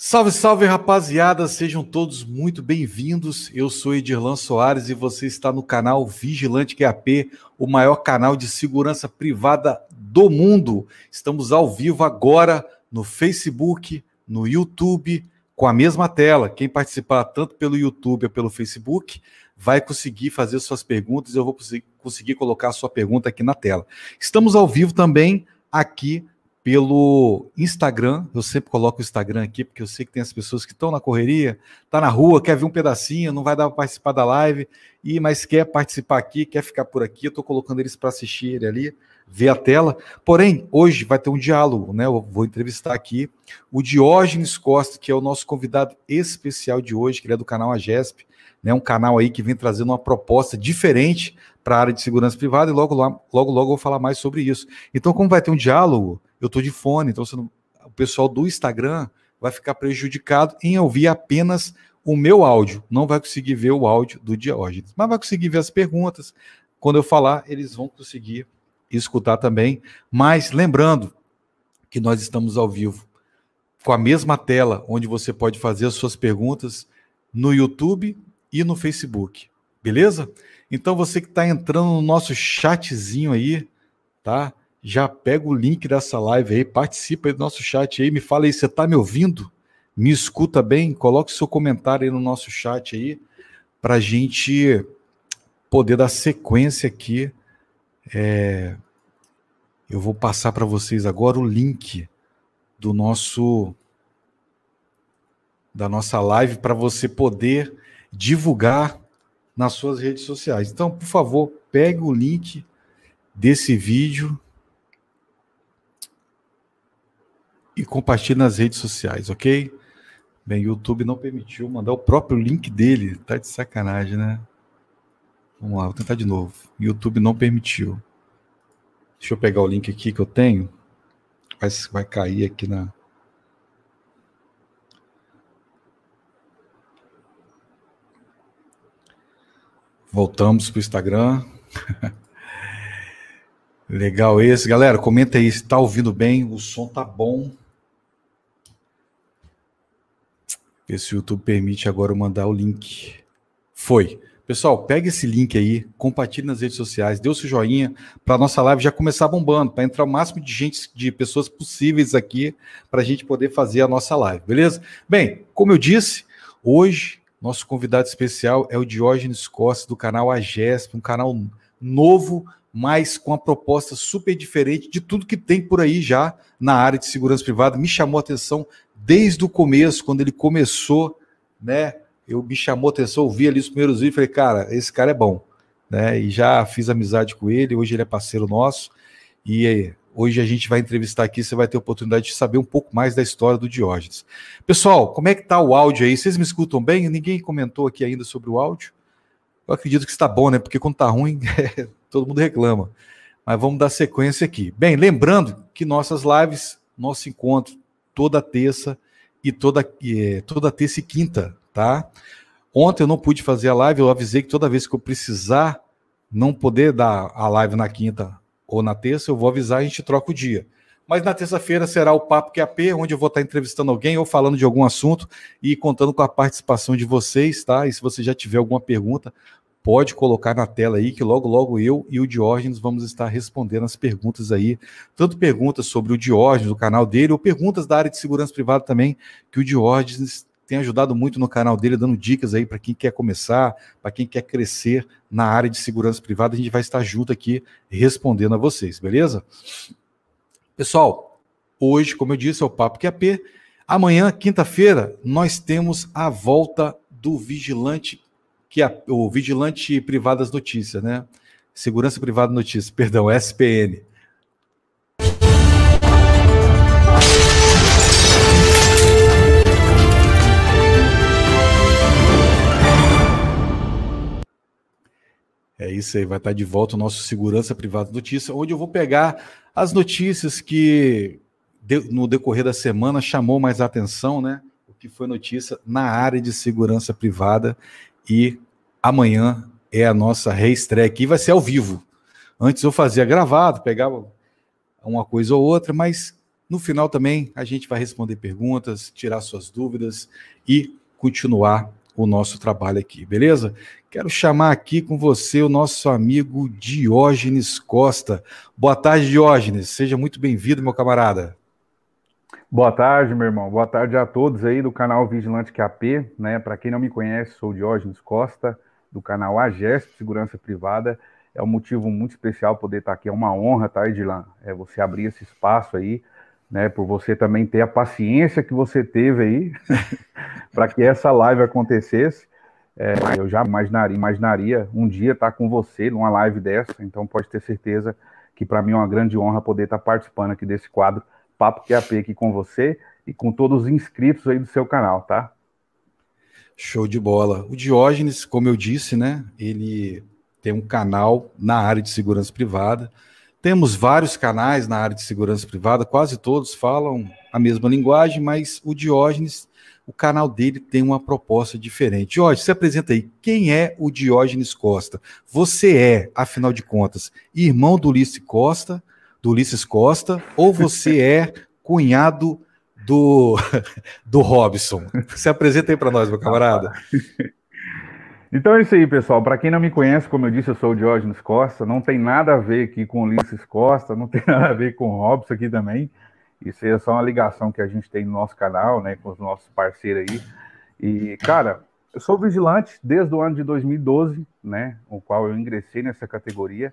Salve, salve, rapaziada! Sejam todos muito bem-vindos. Eu sou Edirlan Soares e você está no canal Vigilante QAP, o maior canal de segurança privada do mundo. Estamos ao vivo agora no Facebook, no YouTube, com a mesma tela. Quem participar tanto pelo YouTube ou pelo Facebook vai conseguir fazer suas perguntas. Eu vou conseguir colocar a sua pergunta aqui na tela. Estamos ao vivo também aqui pelo Instagram. Eu sempre coloco o Instagram aqui, porque eu sei que tem as pessoas que estão na correria, tá na rua, quer ver um pedacinho, não vai dar para participar da live, e mas quer participar aqui, quer ficar por aqui. Eu estou colocando eles para assistir ali, ver a tela. Porém, hoje vai ter um diálogo, né? Eu vou entrevistar aqui o Diógenes Costa, que é o nosso convidado especial de hoje, que ele é do canal AGESP, né? Um canal aí que vem trazendo uma proposta diferente para a área de segurança privada, e logo, logo, logo, eu vou falar mais sobre isso. Então, como vai ter um diálogo, eu estou de fone, então não, o pessoal do Instagram vai ficar prejudicado em ouvir apenas o meu áudio, não vai conseguir ver o áudio do Diógenes, mas vai conseguir ver as perguntas. Quando eu falar, eles vão conseguir escutar também. Mas lembrando que nós estamos ao vivo com a mesma tela onde você pode fazer as suas perguntas no YouTube e no Facebook, beleza? Então você que está entrando no nosso chatzinho aí, tá? já pega o link dessa live aí, participa aí do nosso chat aí, me fala aí, você está me ouvindo? Me escuta bem? Coloque seu comentário aí no nosso chat aí, para gente poder dar sequência aqui. É... Eu vou passar para vocês agora o link do nosso da nossa live para você poder divulgar nas suas redes sociais. Então, por favor, pegue o link desse vídeo e compartilhe nas redes sociais, ok? Bem, o YouTube não permitiu mandar o próprio link dele. Tá de sacanagem, né? Vamos lá, vou tentar de novo. YouTube não permitiu. Deixa eu pegar o link aqui que eu tenho. Vai, vai cair aqui na. Voltamos para o Instagram. Legal esse. Galera, comenta aí se está ouvindo bem. O som tá bom. Ver se o YouTube permite agora eu mandar o link. Foi. Pessoal, pega esse link aí, compartilhe nas redes sociais, dê o seu joinha para a nossa live já começar bombando, para entrar o máximo de gente, de pessoas possíveis aqui, para a gente poder fazer a nossa live, beleza? Bem, como eu disse, hoje nosso convidado especial é o Diógenes Costa, do canal AGESP, um canal novo, mas com uma proposta super diferente de tudo que tem por aí já na área de segurança privada. Me chamou a atenção desde o começo, quando ele começou, né? Eu me chamou a atenção, ouvi ali os primeiros vídeos, falei, cara, esse cara é bom, né? E já fiz amizade com ele, hoje ele é parceiro nosso, e hoje a gente vai entrevistar aqui, você vai ter a oportunidade de saber um pouco mais da história do Diógenes. Pessoal, como é que tá o áudio aí? Vocês me escutam bem? Ninguém comentou aqui ainda sobre o áudio? Eu acredito que está bom, né? Porque quando tá ruim, todo mundo reclama. Mas vamos dar sequência aqui. Bem, lembrando que nossas lives, nosso encontro toda terça e toda, é, toda terça e quinta, tá? Ontem eu não pude fazer a live, eu avisei que toda vez que eu precisar não poder dar a live na quinta ou na terça, eu vou avisar a gente troca o dia. Mas na terça-feira será o Papo QAP, onde eu vou estar entrevistando alguém ou falando de algum assunto e contando com a participação de vocês, tá? E se você já tiver alguma pergunta, pode colocar na tela aí, que logo, logo eu e o Diógenes vamos estar respondendo as perguntas aí, tanto perguntas sobre o Diógenes, o canal dele, ou perguntas da área de segurança privada também, que o Diógenes tem ajudado muito no canal dele, dando dicas aí para quem quer começar, para quem quer crescer na área de segurança privada. A gente vai estar junto aqui respondendo a vocês, beleza? Pessoal, hoje, como eu disse, é o Papo QAP. Amanhã, quinta-feira, nós temos a volta do Vigilante que é o Vigilante Privado das Notícias, né? Segurança Privada Notícias, perdão, SPN. Isso aí, vai estar de volta o nosso Segurança Privada Notícia, onde eu vou pegar as notícias que no decorrer da semana chamou mais atenção, né? O que foi notícia na área de segurança privada e amanhã é a nossa reestreia aqui, vai ser ao vivo. Antes eu fazia gravado, pegava uma coisa ou outra, mas No final também a gente vai responder perguntas, tirar suas dúvidas e continuar o nosso trabalho aqui, beleza? Quero chamar aqui com você o nosso amigo Diógenes Costa. Boa tarde, Diógenes. Seja muito bem-vindo, meu camarada. Boa tarde, meu irmão. Boa tarde a todos aí do canal Vigilante QAP, né? Para quem não me conhece, sou Diógenes Costa, do canal AGESP Segurança Privada. É um motivo muito especial poder estar aqui. É uma honra, tá, Edilan? É você abrir esse espaço aí né, por você também ter a paciência que você teve aí para que essa live acontecesse. É, eu já imaginaria, imaginaria um dia estar com você numa live dessa, então pode ter certeza que para mim é uma grande honra poder estar participando aqui desse quadro Papo QAP aqui com você e com todos os inscritos aí do seu canal, tá? Show de bola. O Diógenes, como eu disse, né, ele tem um canal na área de segurança privada, temos vários canais na área de segurança privada, quase todos falam a mesma linguagem, mas o Diógenes, o canal dele tem uma proposta diferente. Diógenes, se apresenta aí. Quem é o Diógenes Costa? Você é, afinal de contas, irmão do Ulisses Costa, do Ulisses Costa, ou você é cunhado do, do Robson? Se apresenta aí para nós, meu camarada. Então é isso aí, pessoal. Para quem não me conhece, como eu disse, eu sou o Diógenes Costa. Não tem nada a ver aqui com o Ulisses Costa, não tem nada a ver com o Robson aqui também. Isso é só uma ligação que a gente tem no nosso canal, né, com os nossos parceiros aí. E, cara, eu sou vigilante desde o ano de 2012, né, o qual eu ingressei nessa categoria.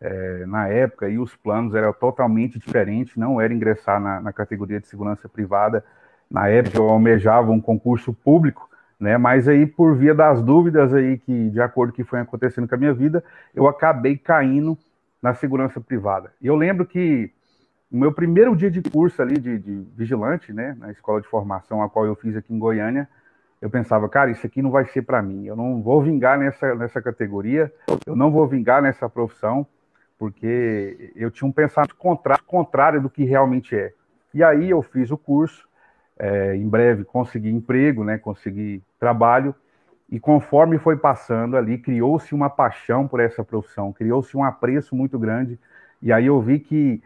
É, na época, e os planos eram totalmente diferentes, não era ingressar na, na categoria de segurança privada. Na época, eu almejava um concurso público, né? Mas aí, por via das dúvidas aí, que de acordo com que foi acontecendo com a minha vida, eu acabei caindo na segurança privada. E eu lembro que o meu primeiro dia de curso ali de, de vigilante, né, na escola de formação a qual eu fiz aqui em Goiânia, eu pensava, cara, isso aqui não vai ser para mim. Eu não vou vingar nessa, nessa categoria, eu não vou vingar nessa profissão, porque eu tinha um pensamento contrário do que realmente é. E aí eu fiz o curso, é, em breve consegui emprego, né, consegui trabalho, e conforme foi passando ali, criou-se uma paixão por essa profissão, criou-se um apreço muito grande, e aí eu vi que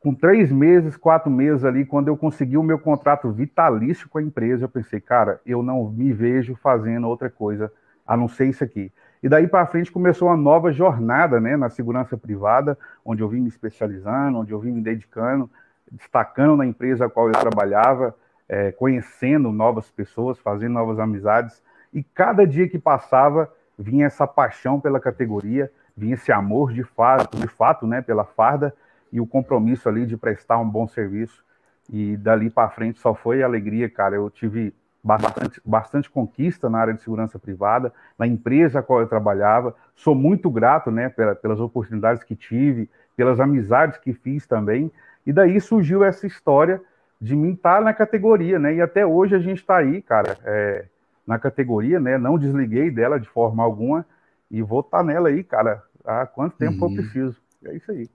com três meses, quatro meses ali, quando eu consegui o meu contrato vitalício com a empresa, eu pensei, cara, eu não me vejo fazendo outra coisa a não ser isso aqui. E daí para frente começou uma nova jornada né, na segurança privada, onde eu vim me especializando, onde eu vim me dedicando, destacando na empresa a qual eu trabalhava, é, conhecendo novas pessoas, fazendo novas amizades, e cada dia que passava vinha essa paixão pela categoria, vinha esse amor de fato, de fato, né, pela farda e o compromisso ali de prestar um bom serviço. E dali para frente só foi alegria, cara. Eu tive bastante, bastante conquista na área de segurança privada, na empresa a qual eu trabalhava. Sou muito grato, né, pelas oportunidades que tive, pelas amizades que fiz também. E daí surgiu essa história de mim estar tá na categoria, né? E até hoje a gente está aí, cara, é, na categoria, né? Não desliguei dela de forma alguma e vou estar tá nela aí, cara, há quanto tempo uhum. eu preciso. É isso aí.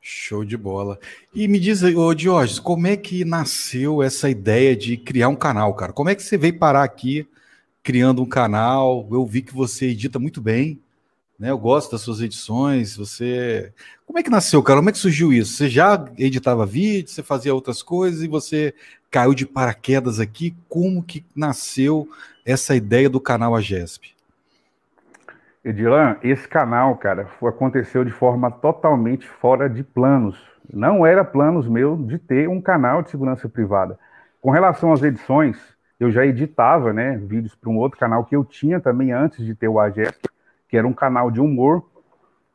Show de bola. E me diz ô Diógenes, como é que nasceu essa ideia de criar um canal, cara? Como é que você veio parar aqui criando um canal? Eu vi que você edita muito bem. Né? Eu gosto das suas edições. Você. Como é que nasceu, cara? Como é que surgiu isso? Você já editava vídeo, você fazia outras coisas e você caiu de paraquedas aqui. Como que nasceu essa ideia do canal Agesp? Edilan, esse canal, cara, aconteceu de forma totalmente fora de planos. Não era planos meu de ter um canal de segurança privada. Com relação às edições, eu já editava, né, vídeos para um outro canal que eu tinha também antes de ter o Agesp que era um canal de humor,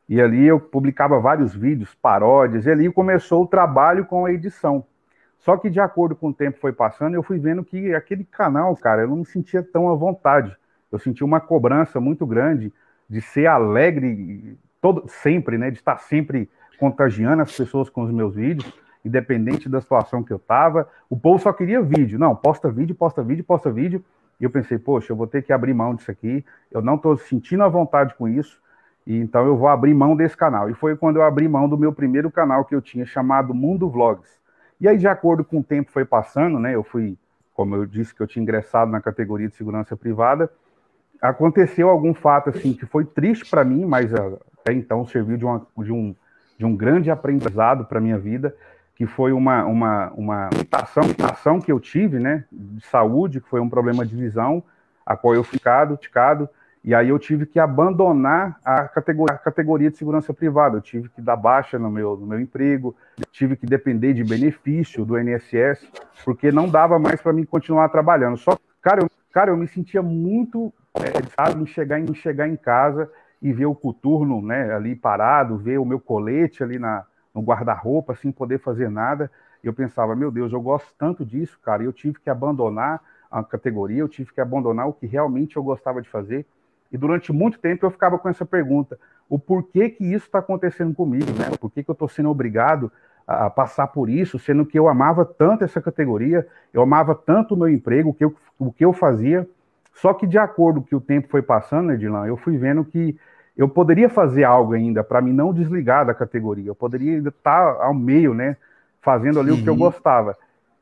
e ali eu publicava vários vídeos, paródias, e ali começou o trabalho com a edição. Só que de acordo com o tempo foi passando, eu fui vendo que aquele canal, cara, eu não me sentia tão à vontade. Eu sentia uma cobrança muito grande de ser alegre todo sempre, né, de estar sempre contagiando as pessoas com os meus vídeos, independente da situação que eu tava. O povo só queria vídeo. Não, posta vídeo, posta vídeo, posta vídeo. E eu pensei, poxa, eu vou ter que abrir mão disso aqui, eu não estou sentindo a vontade com isso, e então eu vou abrir mão desse canal. E foi quando eu abri mão do meu primeiro canal que eu tinha, chamado Mundo Vlogs. E aí, de acordo com o tempo foi passando, né, eu fui, como eu disse que eu tinha ingressado na categoria de segurança privada, aconteceu algum fato assim que foi triste para mim, mas até então serviu de, uma, de, um, de um grande aprendizado para minha vida, que foi uma, uma, uma ação, ação que eu tive, né, de saúde, que foi um problema de visão, a qual eu ficado, ficado e aí eu tive que abandonar a categoria, a categoria de segurança privada, eu tive que dar baixa no meu, no meu emprego, tive que depender de benefício do INSS, porque não dava mais para mim continuar trabalhando. Só, cara, eu, cara, eu me sentia muito, é, sabe, em chegar, em chegar em casa e ver o coturno, né, ali parado, ver o meu colete ali na, no guarda-roupa, sem poder fazer nada. Eu pensava, meu Deus, eu gosto tanto disso, cara, e eu tive que abandonar a categoria, eu tive que abandonar o que realmente eu gostava de fazer e durante muito tempo eu ficava com essa pergunta: o porquê que isso está acontecendo comigo, né? Por que, que eu estou sendo obrigado a passar por isso, sendo que eu amava tanto essa categoria, eu amava tanto o meu emprego, o que eu, o que eu fazia. Só que de acordo com que o tempo foi passando, Edilan, eu fui vendo que eu poderia fazer algo ainda para me não desligar da categoria. Eu poderia ainda estar tá ao meio, né? Fazendo ali uhum. o que eu gostava.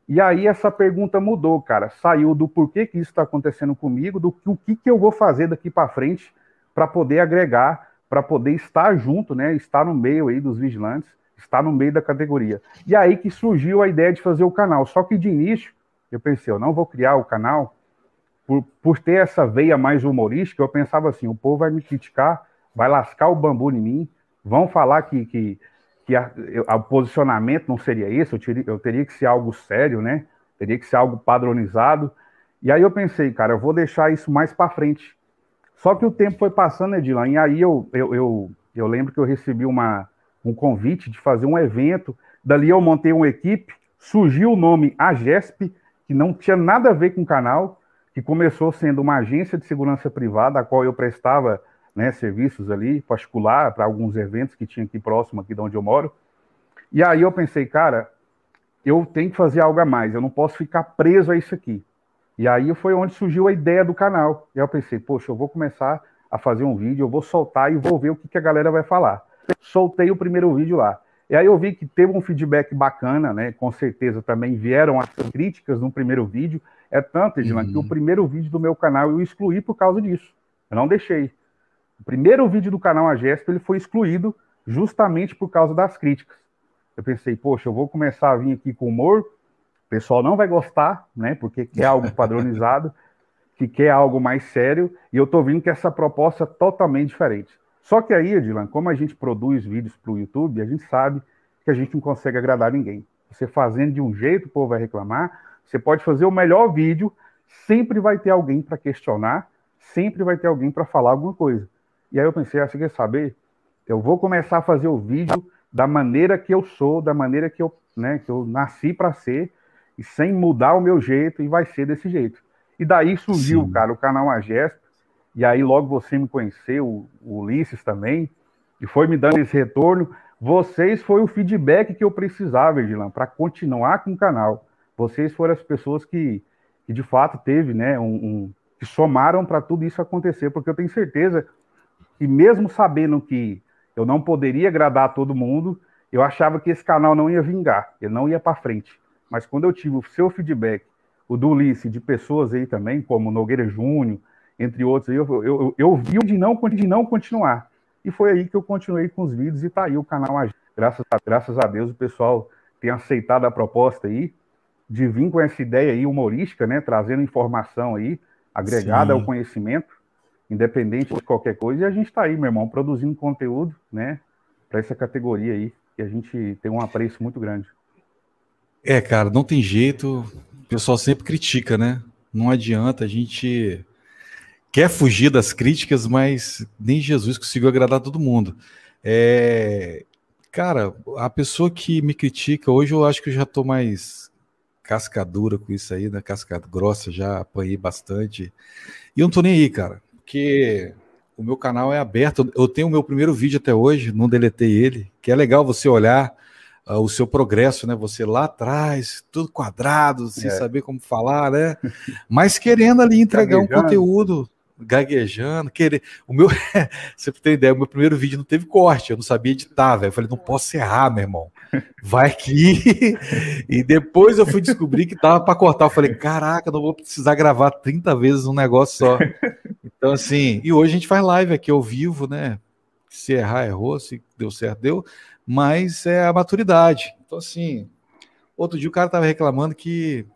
E aí essa pergunta mudou, cara. Saiu do porquê que isso está acontecendo comigo, do que, o que, que eu vou fazer daqui para frente para poder agregar, para poder estar junto, né? Estar no meio aí dos vigilantes, estar no meio da categoria. E aí que surgiu a ideia de fazer o canal. Só que de início eu pensei, eu não vou criar o canal por, por ter essa veia mais humorística. Eu pensava assim, o povo vai me criticar, vai lascar o bambu em mim, vão falar que, que que o posicionamento não seria esse, eu, teria, eu teria que ser algo sério, né? Teria que ser algo padronizado. E aí eu pensei, cara, eu vou deixar isso mais para frente. Só que o tempo foi passando, Edilan, e aí eu, eu, eu, eu lembro que eu recebi uma, um convite de fazer um evento. Dali eu montei uma equipe, surgiu o nome AGESP, que não tinha nada a ver com o canal, que começou sendo uma agência de segurança privada, a qual eu prestava né, serviços ali, particular, para alguns eventos que tinha aqui próximo, aqui de onde eu moro. E aí eu pensei, cara, eu tenho que fazer algo a mais, eu não posso ficar preso a isso aqui. E aí foi onde surgiu a ideia do canal. E aí eu pensei, poxa, eu vou começar a fazer um vídeo, eu vou soltar e vou ver o que, que a galera vai falar. Soltei o primeiro vídeo lá. E aí eu vi que teve um feedback bacana, né? Com certeza também vieram as críticas no primeiro vídeo. É tanto, Edilane, uhum. que o uhum. primeiro vídeo do meu canal eu excluí por causa disso. Eu não deixei. O primeiro vídeo do canal Agesp ele foi excluído justamente por causa das críticas. Eu pensei, poxa, eu vou começar a vir aqui com humor, o pessoal não vai gostar, né? Porque quer algo padronizado, que quer algo mais sério, e eu tô vendo que essa proposta é totalmente diferente. Só que aí, Edilan, como a gente produz vídeos para o YouTube, a gente sabe que a gente não consegue agradar ninguém. Você fazendo de um jeito, o povo vai reclamar. Você pode fazer o melhor vídeo, sempre vai ter alguém para questionar, sempre vai ter alguém para falar alguma coisa. E aí eu pensei, ah, você quer saber? Eu vou começar a fazer o vídeo da maneira que eu sou, da maneira que eu, né, que eu nasci para ser, e sem mudar o meu jeito, e vai ser desse jeito. E daí surgiu, Sim. cara, o canal Agesp, e aí logo você me conheceu, o Ulisses também, e foi me dando esse retorno. Vocês foi o feedback que eu precisava, Edilan, para continuar com o canal. Vocês foram as pessoas que, que de fato teve, né, um, um que somaram para tudo isso acontecer, porque eu tenho certeza e mesmo sabendo que eu não poderia agradar a todo mundo, eu achava que esse canal não ia vingar, ele não ia para frente. Mas quando eu tive o seu feedback, o do Ulisses, de pessoas aí também, como Nogueira Júnior, entre outros, eu, eu, eu vi de não, de não continuar. E foi aí que eu continuei com os vídeos e tá aí o canal. Graças a, graças a Deus o pessoal tem aceitado a proposta aí de vir com essa ideia aí humorística, né, trazendo informação aí agregada Sim. ao conhecimento independente de qualquer coisa. E a gente está aí, meu irmão, produzindo conteúdo, né, para essa categoria aí, que a gente tem um apreço muito grande. É, cara, não tem jeito. O pessoal sempre critica, né? Não adianta, a gente quer fugir das críticas, mas nem Jesus conseguiu agradar todo mundo. É, cara, a pessoa que me critica hoje, eu acho que eu já tô mais cascadura com isso aí, né? Cascada grossa, já apanhei bastante. E eu não tô nem aí, cara porque o meu canal é aberto. Eu tenho o meu primeiro vídeo até hoje, não deletei ele, que é legal você olhar uh, o seu progresso, né? Você lá atrás, tudo quadrado, sem é. saber como falar, né? Mas querendo ali entregar um conteúdo gaguejando, querer. O meu, você tem ideia, o meu primeiro vídeo não teve corte, eu não sabia editar, velho. Eu falei, não posso errar, meu irmão. Vai que. e depois eu fui descobrir que tava para cortar. Eu falei, caraca, não vou precisar gravar 30 vezes um negócio só. Então, assim, e hoje a gente faz live aqui ao vivo, né? Se errar, errou, se deu certo, deu. Mas é a maturidade. Então, assim, Outro dia o cara tava reclamando que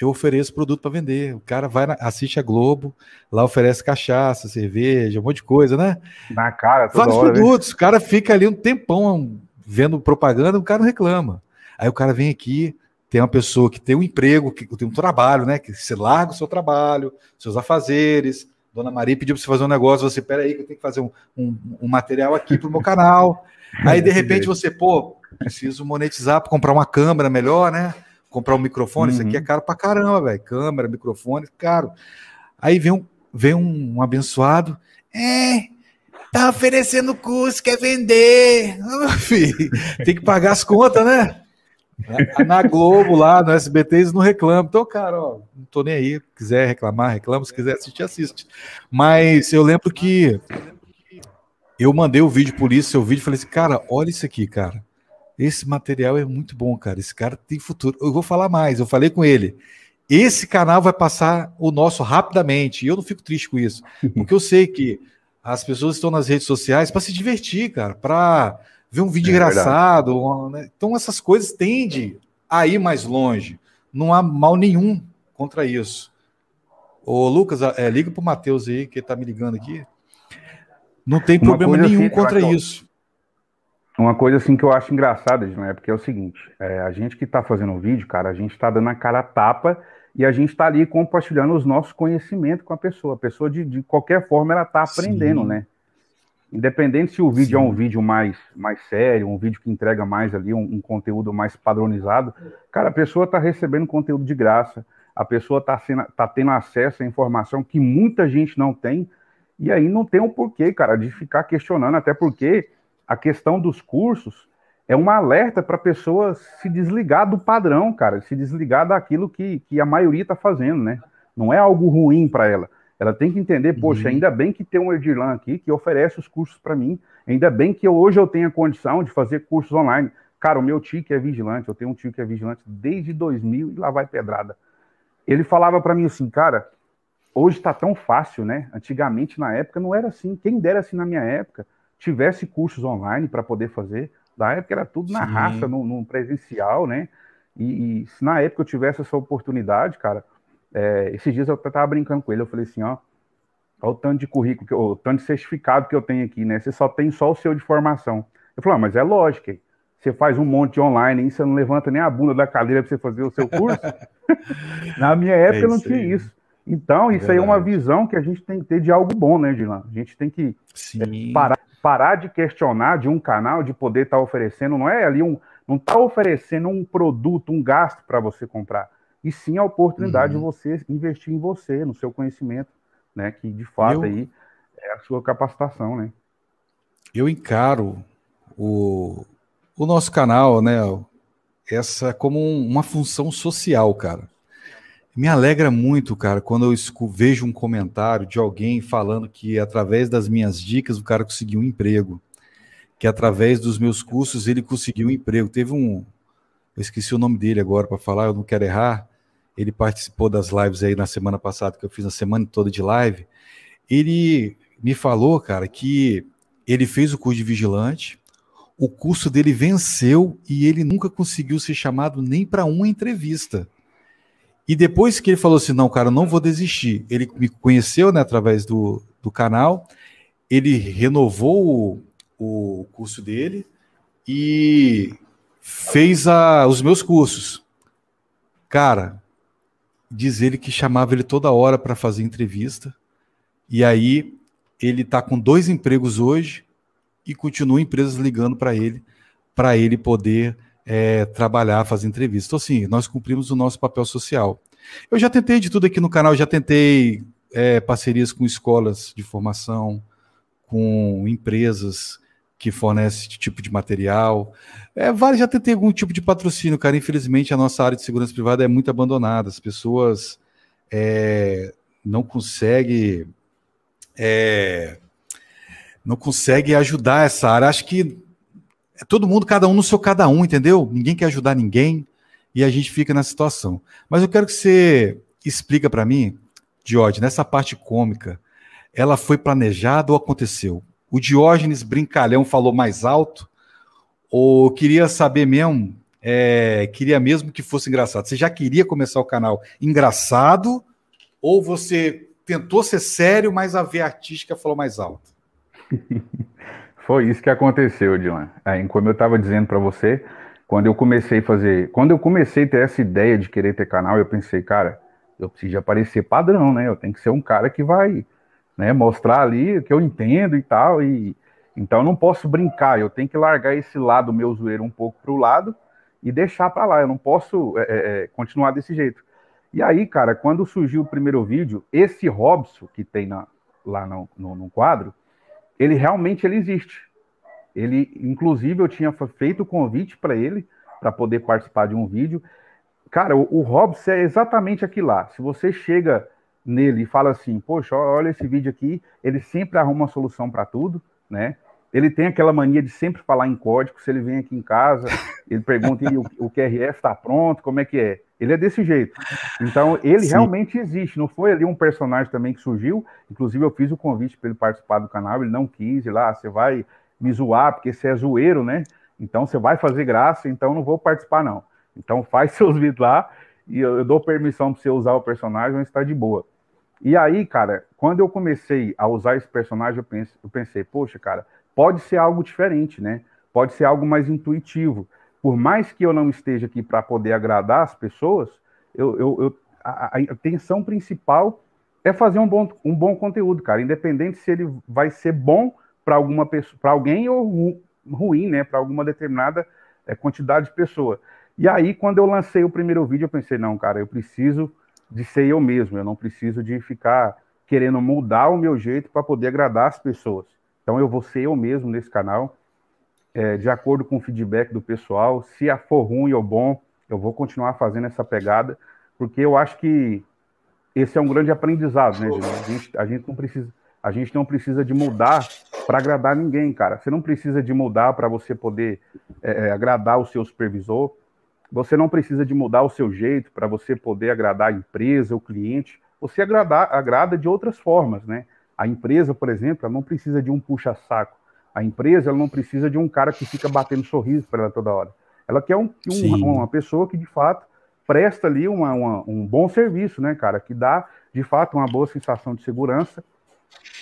eu ofereço produto para vender. O cara vai, na, assiste a Globo, lá oferece cachaça, cerveja, um monte de coisa, né? Na cara, toda Vários hora, produtos. Vem. O cara fica ali um tempão vendo propaganda, o cara não reclama. Aí o cara vem aqui, tem uma pessoa que tem um emprego, que tem um trabalho, né? Que você larga o seu trabalho, seus afazeres. Dona Maria pediu para você fazer um negócio, você, peraí, que eu tenho que fazer um, um, um material aqui para o meu canal. Aí, de repente, você, pô, preciso monetizar para comprar uma câmera melhor, né? Comprar um microfone, uhum. isso aqui é caro para caramba, velho. Câmera, microfone, caro. Aí vem um, vem um, um abençoado, é, tá oferecendo curso, quer vender. Tem que pagar as contas, né? Na Globo, lá no SBT, eles não reclamam. Então, cara, ó, não tô nem aí. Se quiser reclamar, reclama. Se quiser assistir, assiste. Mas eu lembro que eu mandei o vídeo por isso, seu vídeo, falei assim, cara, olha isso aqui, cara. Esse material é muito bom, cara. Esse cara tem futuro. Eu vou falar mais, eu falei com ele. Esse canal vai passar o nosso rapidamente. E eu não fico triste com isso. Porque eu sei que as pessoas estão nas redes sociais para se divertir, cara, para ver um vídeo é engraçado. Uma, né? Então essas coisas tendem a ir mais longe. Não há mal nenhum contra isso. Ô, Lucas, é, liga pro Matheus aí, que tá me ligando aqui. Não tem problema nenhum assim, contra isso. Uma coisa assim que eu acho engraçada, é porque é o seguinte, é, a gente que está fazendo um vídeo, cara, a gente está dando a cara a tapa e a gente está ali compartilhando os nossos conhecimentos com a pessoa. A pessoa, de, de qualquer forma, ela está aprendendo, Sim. né? Independente se o vídeo Sim. é um vídeo mais, mais sério, um vídeo que entrega mais ali, um, um conteúdo mais padronizado, cara, a pessoa está recebendo conteúdo de graça, a pessoa está tá tendo acesso à informação que muita gente não tem, e aí não tem um porquê, cara, de ficar questionando, até porque a questão dos cursos é um alerta para a pessoa se desligar do padrão, cara, se desligar daquilo que, que a maioria está fazendo, né? Não é algo ruim para ela ela tem que entender, poxa, uhum. ainda bem que tem um Edirlan aqui que oferece os cursos para mim. Ainda bem que hoje eu tenho a condição de fazer cursos online. Cara, o meu tio que é vigilante, eu tenho um tio que é vigilante desde 2000 e lá vai pedrada. Ele falava para mim assim, cara, hoje está tão fácil, né? Antigamente, na época, não era assim. Quem dera assim na minha época, tivesse cursos online para poder fazer. Na época era tudo na Sim. raça, no, no, presencial, né? E, e se na época eu tivesse essa oportunidade, cara, é, esses dias eu tava brincando com ele, eu falei assim, ó, olha o tanto de currículo, que, o tanto de certificado que eu tenho aqui, né? Você só tem só o seu de formação. Eu falei, ah, mas é lógico, você faz um monte de online e você não levanta nem a bunda da cadeira para você fazer o seu curso. Na minha época é não tinha aí. isso. Então, isso aí é uma visão que a gente tem que ter de algo bom, né, Dilan? A gente tem que é, parar, parar de questionar de um canal, de poder estar tá oferecendo, não é ali um. Não está oferecendo um produto, um gasto para você comprar e sim a oportunidade uhum. de você investir em você, no seu conhecimento, né? Que de fato eu, aí é a sua capacitação, né? Eu encaro o, o nosso canal, né? Essa como um, uma função social, cara. Me alegra muito, cara, quando eu vejo um comentário de alguém falando que através das minhas dicas o cara conseguiu um emprego, que através dos meus cursos ele conseguiu um emprego. Teve um, eu esqueci o nome dele agora para falar, eu não quero errar, ele participou das lives aí na semana passada, que eu fiz a semana toda de live. Ele me falou, cara, que ele fez o curso de vigilante, o curso dele venceu e ele nunca conseguiu ser chamado nem para uma entrevista. E depois que ele falou assim: não, cara, não vou desistir. Ele me conheceu né, através do, do canal, ele renovou o, o curso dele e fez a, os meus cursos. Cara, diz ele que chamava ele toda hora para fazer entrevista. E aí ele está com dois empregos hoje e continua empresas ligando para ele, para ele poder é, trabalhar, fazer entrevista. Então, assim, nós cumprimos o nosso papel social. Eu já tentei de tudo aqui no canal, já tentei é, parcerias com escolas de formação, com empresas que fornece esse tipo de material. É, vale já ter, algum tipo de patrocínio, cara. Infelizmente, a nossa área de segurança privada é muito abandonada. As pessoas é, não conseguem é, não consegue ajudar essa área. Acho que é todo mundo, cada um no seu cada um, entendeu? Ninguém quer ajudar ninguém e a gente fica na situação. Mas eu quero que você explica para mim, George, nessa parte cômica, ela foi planejada ou aconteceu? O Diógenes Brincalhão falou mais alto? Ou queria saber mesmo é, queria mesmo que fosse engraçado. Você já queria começar o canal engraçado ou você tentou ser sério, mas a veia artística falou mais alto? Foi isso que aconteceu, Dylan. Aí, como eu estava dizendo para você, quando eu comecei a fazer, quando eu comecei a ter essa ideia de querer ter canal, eu pensei, cara, eu preciso aparecer padrão, né? Eu tenho que ser um cara que vai, né, mostrar ali o que eu entendo e tal, e então eu não posso brincar, eu tenho que largar esse lado meu zoeiro um pouco para o lado e deixar para lá, eu não posso é, é, é, continuar desse jeito. E aí, cara, quando surgiu o primeiro vídeo, esse Robson que tem na, lá no, no, no quadro, ele realmente ele existe. Ele, inclusive, eu tinha feito o convite para ele para poder participar de um vídeo. Cara, o, o Robson é exatamente aquilo lá. Se você chega nele e fala assim, poxa, olha esse vídeo aqui, ele sempre arruma uma solução para tudo, né? Ele tem aquela mania de sempre falar em código. Se ele vem aqui em casa, ele pergunta o, o QRF está pronto, como é que é? Ele é desse jeito. Então, ele Sim. realmente existe. Não foi ali um personagem também que surgiu. Inclusive, eu fiz o convite para ele participar do canal. Ele não quis ir lá. Você vai me zoar, porque você é zoeiro, né? Então, você vai fazer graça. Então, não vou participar, não. Então, faz seus vídeos lá. E eu, eu dou permissão para você usar o personagem, mas está de boa. E aí, cara, quando eu comecei a usar esse personagem, eu pensei, eu pensei poxa, cara, pode ser algo diferente, né? Pode ser algo mais intuitivo por mais que eu não esteja aqui para poder agradar as pessoas, eu, eu, eu a, a, intenção principal é fazer um bom, um bom conteúdo, cara, independente se ele vai ser bom para alguma pessoa, para alguém ou ru, ruim, né, para alguma determinada é, quantidade de pessoa. E aí, quando eu lancei o primeiro vídeo, eu pensei, não, cara, eu preciso de ser eu mesmo, eu não preciso de ficar querendo mudar o meu jeito para poder agradar as pessoas. Então, eu vou ser eu mesmo nesse canal é, de acordo com o feedback do pessoal. Se for ruim ou bom, eu vou continuar fazendo essa pegada, porque eu acho que esse é um grande aprendizado, né? A gente, a gente não precisa, a gente não precisa de mudar para agradar ninguém, cara. Você não precisa de mudar para você poder é, é, agradar o seu supervisor. Você não precisa de mudar o seu jeito para você poder agradar a empresa, o cliente. Você agradar, agrada de outras formas, né? A empresa, por exemplo, não precisa de um puxa-saco. A empresa ela não precisa de um cara que fica batendo sorriso para ela toda hora. Ela quer um, um, uma pessoa que, de fato, presta ali uma, uma, um bom serviço, né, cara? Que dá, de fato, uma boa sensação de segurança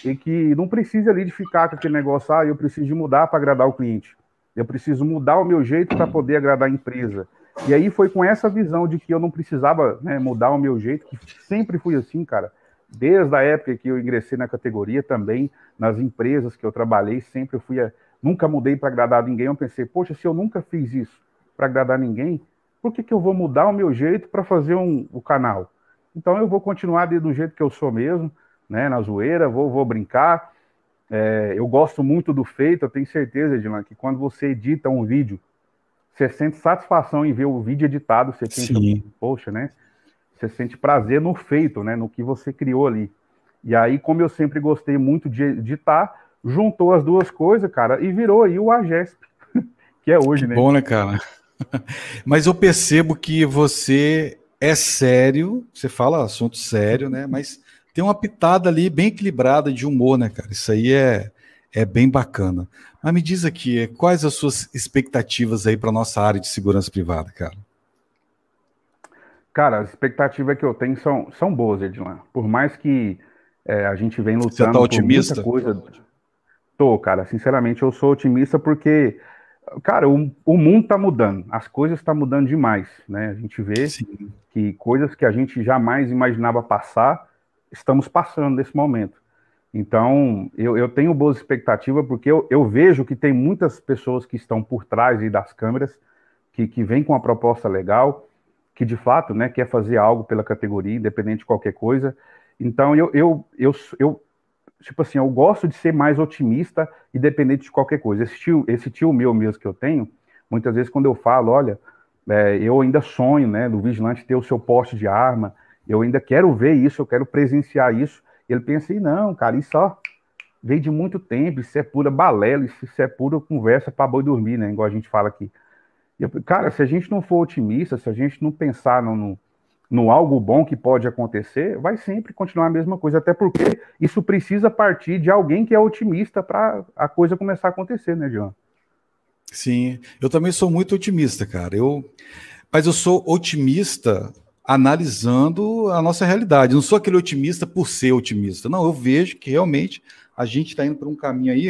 e que não precisa ali de ficar com aquele negócio, ah, eu preciso de mudar para agradar o cliente. Eu preciso mudar o meu jeito para poder agradar a empresa. E aí foi com essa visão de que eu não precisava né, mudar o meu jeito, que sempre fui assim, cara. Desde a época que eu ingressei na categoria, também nas empresas que eu trabalhei, sempre fui a, nunca mudei para agradar ninguém. Eu pensei, poxa, se eu nunca fiz isso para agradar ninguém, por que, que eu vou mudar o meu jeito para fazer um, o canal? Então eu vou continuar do jeito que eu sou mesmo, né, na zoeira, vou, vou brincar. É, eu gosto muito do feito, eu tenho certeza, Edilane, que quando você edita um vídeo, você sente satisfação em ver o vídeo editado, você pensa, Sim. poxa, né? Você sente prazer no feito, né? No que você criou ali. E aí, como eu sempre gostei muito de editar, juntou as duas coisas, cara, e virou aí o AGESP, que é hoje, que né? Bom, né, cara? Mas eu percebo que você é sério, você fala assunto sério, né? Mas tem uma pitada ali bem equilibrada de humor, né, cara? Isso aí é, é bem bacana. Mas me diz aqui, quais as suas expectativas aí para nossa área de segurança privada, cara? Cara, as expectativas que eu tenho são, são boas, Edlan. Por mais que é, a gente vem lutando Você tá otimista? por muita coisa. Tô, cara. Sinceramente, eu sou otimista porque, cara, o, o mundo tá mudando. As coisas estão tá mudando demais, né? A gente vê Sim. que coisas que a gente jamais imaginava passar, estamos passando nesse momento. Então, eu, eu tenho boas expectativas porque eu, eu vejo que tem muitas pessoas que estão por trás das câmeras, que, que vêm com uma proposta legal, que de fato né, quer fazer algo pela categoria, independente de qualquer coisa. Então, eu, eu, eu, eu, tipo assim, eu gosto de ser mais otimista, independente de qualquer coisa. Esse tio, esse tio meu mesmo que eu tenho, muitas vezes quando eu falo, olha, é, eu ainda sonho, né, do vigilante ter o seu poste de arma, eu ainda quero ver isso, eu quero presenciar isso. Ele pensa assim, não, cara, isso só veio de muito tempo, isso é pura balela, isso, isso é pura conversa para boi dormir, né, igual a gente fala aqui. Cara, se a gente não for otimista, se a gente não pensar no, no, no, algo bom que pode acontecer, vai sempre continuar a mesma coisa. Até porque isso precisa partir de alguém que é otimista para a coisa começar a acontecer, né, João? Sim, eu também sou muito otimista, cara. Eu, mas eu sou otimista analisando a nossa realidade. Não sou aquele otimista por ser otimista. Não, eu vejo que realmente a gente está indo por um caminho aí.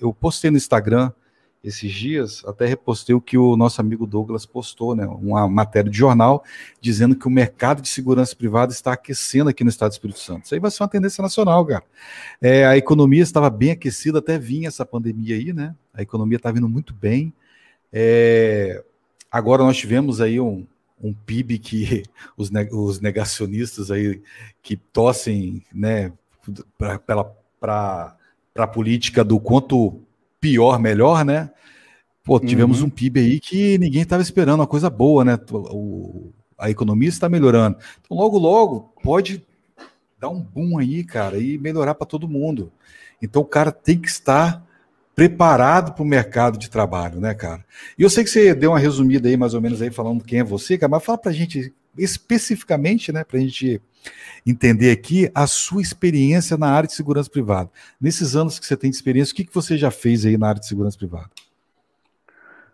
Eu postei no Instagram esses dias, até repostei o que o nosso amigo Douglas postou, né? Uma matéria de jornal dizendo que o mercado de segurança privada está aquecendo aqui no Estado do Espírito Santo. Isso aí vai ser uma tendência nacional, cara. É, a economia estava bem aquecida, até vinha essa pandemia aí, né? A economia está vindo muito bem. É, agora nós tivemos aí um, um PIB que os, os negacionistas aí que tossem, né, para a política do quanto pior, melhor, né? Pô, tivemos uhum. um PIB aí que ninguém estava esperando, uma coisa boa, né? O, a economia está melhorando. Então, logo, logo, pode dar um boom aí, cara, e melhorar para todo mundo. Então, o cara tem que estar preparado para o mercado de trabalho, né, cara? E eu sei que você deu uma resumida aí, mais ou menos, aí, falando quem é você, cara, mas fala para a gente especificamente, né, para a gente entender aqui a sua experiência na área de segurança privada. Nesses anos que você tem de experiência, o que, que você já fez aí na área de segurança privada?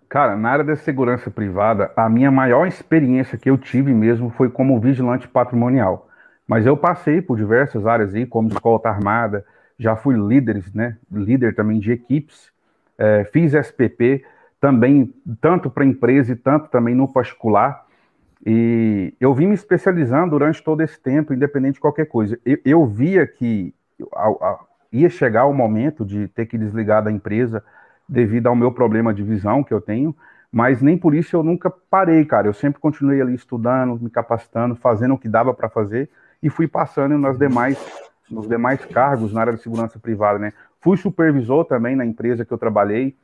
Cara, na área da segurança privada, a minha maior experiência que eu tive mesmo foi como vigilante patrimonial. Mas eu passei por diversas áreas aí, como escolta armada, já fui líderes, né? Líder também de equipes, é, fiz SPP também, tanto para empresa e tanto também no particular. E eu vim me especializando durante todo esse tempo, independente de qualquer coisa. Eu, eu via que a, a, ia chegar o momento de ter que desligar da empresa devido ao meu problema de visão que eu tenho, mas nem por isso eu nunca parei, cara. Eu sempre continuei ali estudando, me capacitando, fazendo o que dava para fazer e fui passando nas demais nos demais cargos na área de segurança privada, né? Fui supervisor também na empresa que eu trabalhei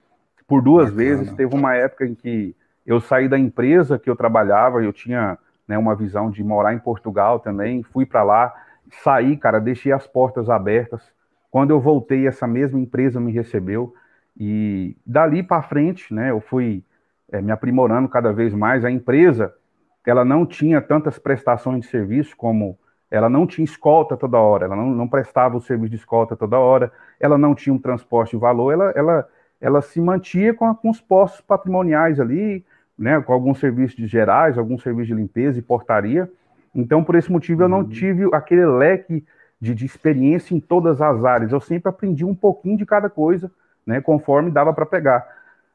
por duas Bacana. vezes. Teve uma época em que eu saí da empresa que eu trabalhava, eu tinha né, uma visão de morar em Portugal também, fui para lá, saí, cara, deixei as portas abertas. Quando eu voltei, essa mesma empresa me recebeu e dali para frente, né, eu fui é, me aprimorando cada vez mais. A empresa, ela não tinha tantas prestações de serviço como ela não tinha escolta toda hora, ela não, não prestava o serviço de escolta toda hora, ela não tinha um transporte de valor, ela, ela, ela se mantinha com, com os postos patrimoniais ali, né, com alguns serviços de gerais, alguns serviços de limpeza e portaria. Então, por esse motivo, eu não uhum. tive aquele leque de, de, experiência em todas as áreas. Eu sempre aprendi um pouquinho de cada coisa, né, conforme dava para pegar.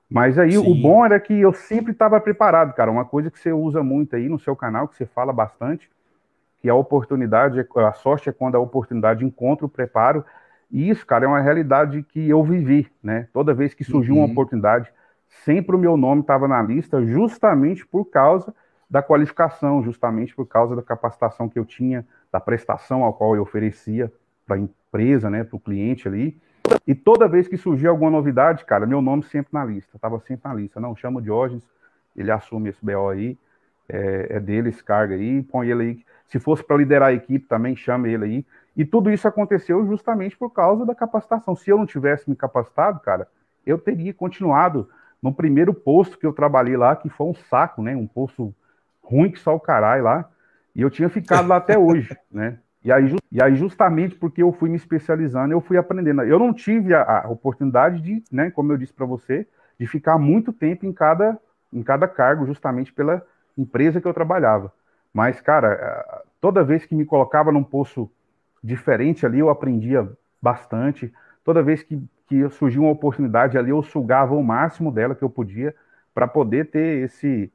Mas aí Sim. o bom era que eu sempre estava preparado, cara. Uma coisa que você usa muito aí no seu canal, que você fala bastante, que a oportunidade, a sorte é quando a oportunidade encontra o preparo. E isso, cara, é uma realidade que eu vivi, né? Toda vez que surgiu uhum. uma oportunidade, sempre o meu nome estava na lista, justamente por causa da qualificação, justamente por causa da capacitação que eu tinha, da prestação ao qual eu oferecia para a empresa, né, para o cliente ali. E toda vez que surgia alguma novidade, cara, meu nome sempre na lista, estava sempre na lista. Não, chama o Diógenes, ele assume esse BO aí, é, é dele esse cargo aí, põe ele aí. Se fosse para liderar a equipe também, chame ele aí. E tudo isso aconteceu justamente por causa da capacitação. Se eu não tivesse me capacitado, cara, eu teria continuado no primeiro posto que eu trabalhei lá, que foi um saco, né? Um posto ruim que só o caralho lá. E eu tinha ficado lá até hoje, né? E aí, e aí, justamente porque eu fui me especializando, eu fui aprendendo. Eu não tive a, a oportunidade de, né, como eu disse para você, de ficar muito tempo em cada, em cada cargo, justamente pela empresa que eu trabalhava. Mas, cara, toda vez que me colocava num poço diferente ali, eu aprendia bastante. Toda vez que, que surgia uma oportunidade ali, eu sugava o máximo dela que eu podia para poder ter esse,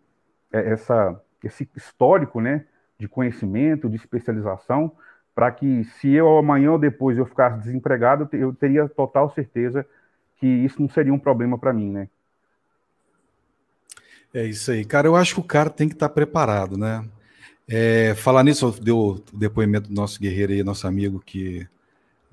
é, essa, esse histórico né, de conhecimento, de especialização, para que se eu amanhã ou depois eu ficasse desempregado, eu teria total certeza que isso não seria um problema para mim, né? É isso aí. Cara, eu acho que o cara tem que estar tá preparado, né? É, falar nisso, deu o depoimento do nosso guerreiro aí, nosso amigo, que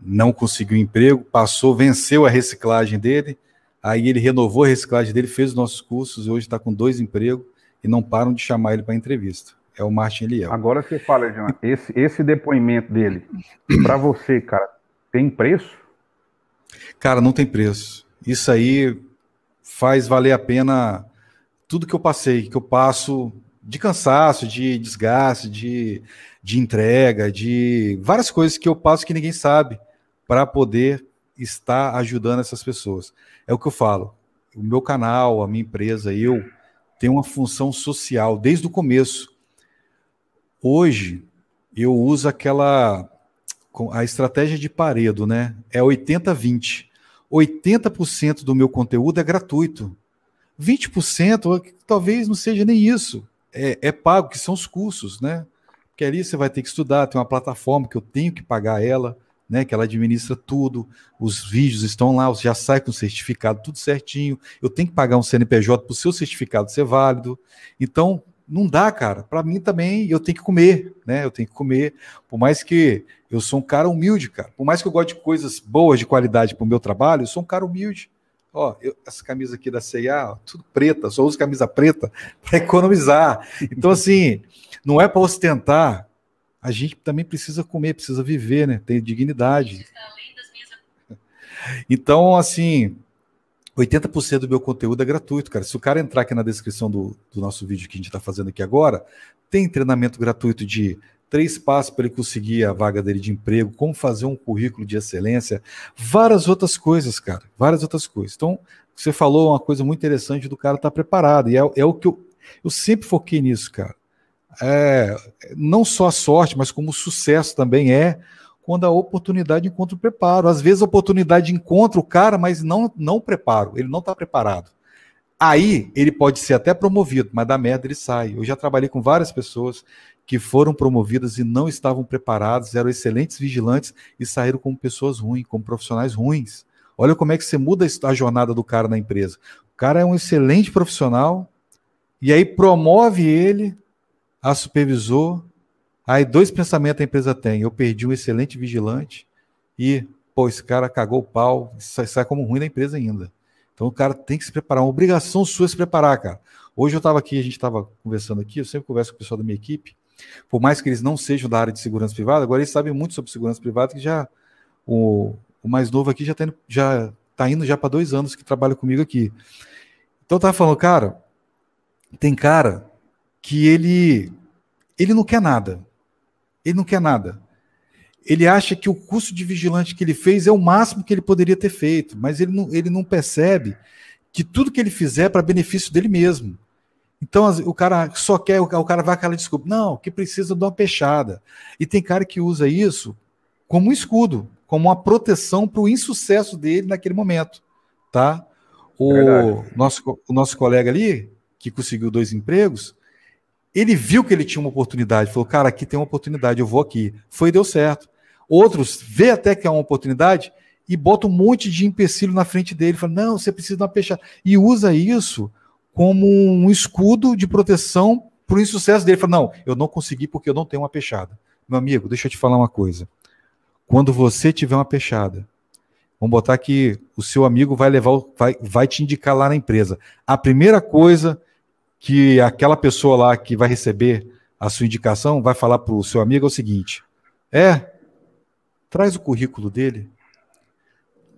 não conseguiu emprego, passou, venceu a reciclagem dele, aí ele renovou a reciclagem dele, fez os nossos cursos, hoje está com dois empregos e não param de chamar ele para entrevista. É o Martin Eliel. Agora você fala, João, esse, esse depoimento dele, para você, cara, tem preço? Cara, não tem preço. Isso aí faz valer a pena tudo que eu passei, que eu passo de cansaço, de desgaste, de, de entrega, de várias coisas que eu passo que ninguém sabe para poder estar ajudando essas pessoas. É o que eu falo. o meu canal, a minha empresa, eu, tem uma função social desde o começo. Hoje, eu uso aquela. A estratégia de Paredo, né? É 80-20. 80% do meu conteúdo é gratuito. 20% talvez não seja nem isso. É, é, pago, que são os cursos, né? Porque ali você vai ter que estudar, tem uma plataforma que eu tenho que pagar ela, né? Que ela administra tudo, os vídeos estão lá, já sai com certificado, tudo certinho. Eu tenho que pagar um CNPJ para o seu certificado ser válido. Então, não dá, cara. Para mim também, eu tenho que comer, né? Eu tenho que comer. Por mais que eu sou um cara humilde, cara. Por mais que eu goste de coisas boas de qualidade para o meu trabalho, eu sou um cara humilde. Ó, eu, essa camisa aqui da CIA, tudo preta, só uso camisa preta para economizar. Então, assim, não é para ostentar. A gente também precisa comer, precisa viver, né? Ter dignidade. Então, assim, 80% do meu conteúdo é gratuito, cara. Se o cara entrar aqui na descrição do, do nosso vídeo que a gente está fazendo aqui agora, tem treinamento gratuito de três passos para ele conseguir a vaga dele de emprego, como fazer um currículo de excelência, várias outras coisas, cara, várias outras coisas. Então, você falou uma coisa muito interessante do cara estar tá preparado, e é, é, o que eu, eu sempre foquei nisso, cara. É, não só a sorte, mas como o sucesso também é quando a oportunidade encontra o preparo. Às vezes a oportunidade encontra o cara, mas não, não o preparo, ele não está preparado. Aí ele pode ser até promovido, mas da merda ele sai. Eu já trabalhei com várias pessoas que foram promovidas e não estavam preparadas, eram excelentes vigilantes e saíram como pessoas ruins, como profissionais ruins. Olha como é que você muda a jornada do cara na empresa. O cara é um excelente profissional e aí promove ele a supervisor, Aí dois pensamentos a empresa tem. Eu perdi um excelente vigilante e, pô, esse cara cagou o pau, sai, sai como ruim da empresa ainda. Então o cara tem que se preparar, uma obrigação sua é se preparar, cara. Hoje eu estava aqui, a gente estava conversando aqui, eu sempre converso com o pessoal da minha equipe, por mais que eles não sejam da área de segurança privada, agora eles sabem muito sobre segurança privada, que já o, o mais novo aqui já está indo, já tá indo já para dois anos que trabalha comigo aqui. Então eu tava falando, cara, tem cara que ele ele não quer nada. Ele não quer nada. Ele acha que o curso de vigilante que ele fez é o máximo que ele poderia ter feito, mas ele não, ele não percebe que tudo que ele fizer é para benefício dele mesmo. Então o cara só quer, o cara vai aquela desculpa, não, que precisa de uma peixada. E tem cara que usa isso como um escudo, como uma proteção para o insucesso dele naquele momento, tá? O nosso, o nosso colega ali, que conseguiu dois empregos, ele viu que ele tinha uma oportunidade, falou: cara, aqui tem uma oportunidade, eu vou aqui. Foi e deu certo. Outros vê até que é uma oportunidade e bota um monte de empecilho na frente dele, fala: não, você precisa de uma peixada. E usa isso como um escudo de proteção para o insucesso dele. Fala: não, eu não consegui porque eu não tenho uma peixada. Meu amigo, deixa eu te falar uma coisa. Quando você tiver uma peixada, vamos botar que o seu amigo vai levar, vai, vai te indicar lá na empresa. A primeira coisa que aquela pessoa lá que vai receber a sua indicação vai falar para o seu amigo é o seguinte: é, traz o currículo dele.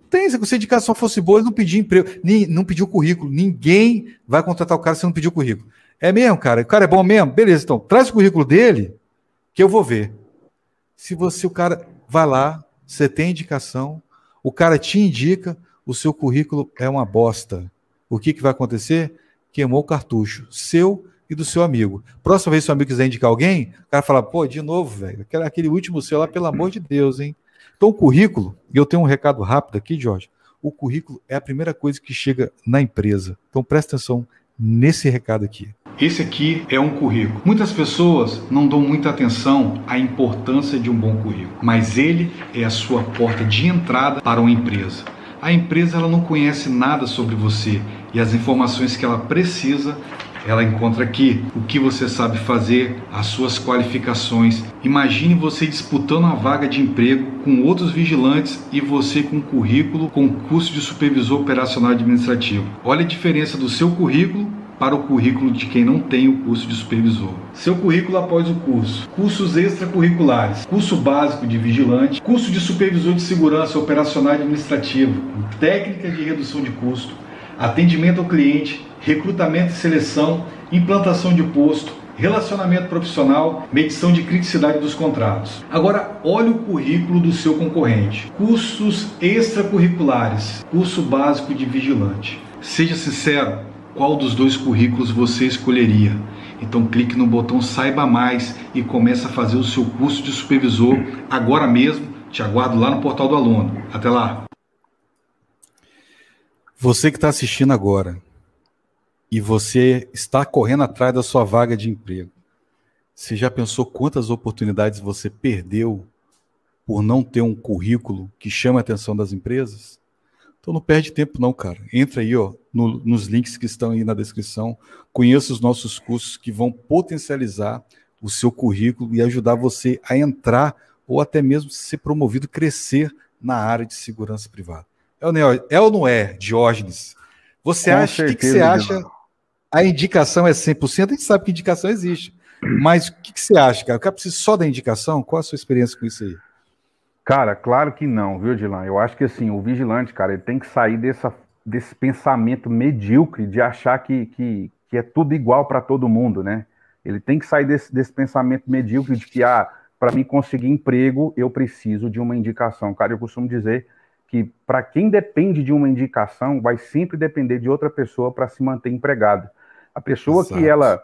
Tem, se a indicação fosse boa, ele não pediu emprego, nem, não pediu currículo. Ninguém vai contratar o cara se não pedir o currículo. É mesmo, cara? O cara é bom mesmo? Beleza, então, traz o currículo dele que eu vou ver. Se você, o cara, vai lá, você tem indicação, o cara te indica, o seu currículo é uma bosta. O que, que vai acontecer? Queimou o cartucho, seu e do seu amigo. Próxima vez que seu amigo quiser indicar alguém, o cara fala, pô, de novo, velho, aquele último seu lá, pelo amor de Deus, hein? Então, o currículo, e eu tenho um recado rápido aqui, Jorge, o currículo é a primeira coisa que chega na empresa. Então, presta atenção nesse recado aqui. Esse aqui é um currículo. Muitas pessoas não dão muita atenção à importância de um bom currículo, mas ele é a sua porta de entrada para uma empresa. A empresa ela não conhece nada sobre você e as informações que ela precisa ela encontra aqui o que você sabe fazer, as suas qualificações. Imagine você disputando uma vaga de emprego com outros vigilantes e você com currículo com curso de supervisor operacional administrativo. Olha a diferença do seu currículo para o currículo de quem não tem o curso de supervisor. Seu currículo após o curso: cursos extracurriculares, curso básico de vigilante, curso de supervisor de segurança operacional e administrativo, técnica de redução de custo, atendimento ao cliente, recrutamento e seleção, implantação de posto, relacionamento profissional, medição de criticidade dos contratos. Agora, olhe o currículo do seu concorrente. Cursos extracurriculares, curso básico de vigilante. Seja sincero, qual dos dois currículos você escolheria? Então clique no botão Saiba Mais e comece a fazer o seu curso de supervisor agora mesmo. Te aguardo lá no portal do aluno. Até lá. Você que está assistindo agora e você está correndo atrás da sua vaga de emprego, você já pensou quantas oportunidades você perdeu por não ter um currículo que chame a atenção das empresas? Então não perde tempo não, cara. Entra aí, ó, no, nos links que estão aí na descrição. Conheça os nossos cursos que vão potencializar o seu currículo e ajudar você a entrar ou até mesmo ser promovido, crescer na área de segurança privada. É ou não é, é, ou não é Diógenes? Você Com acha, o que, que, você acha? A indicação é 100%? A gente sabe que indicação existe. Mas o que, que você acha, cara? O cara precisa só da indicação? Qual a sua experiência com isso aí? Cara, claro que não, viu, Dilan? Eu acho que assim, o vigilante, cara, ele tem que sair dessa, desse pensamento medíocre de achar que, que, que é tudo igual para todo mundo, né? Ele tem que sair desse, desse pensamento medíocre de que, ah, para mim conseguir emprego, eu preciso de uma indicação. Cara, eu costumo dizer que para quem depende de uma indicação, vai sempre depender de outra pessoa para se manter empregado. A pessoa Exato. que ela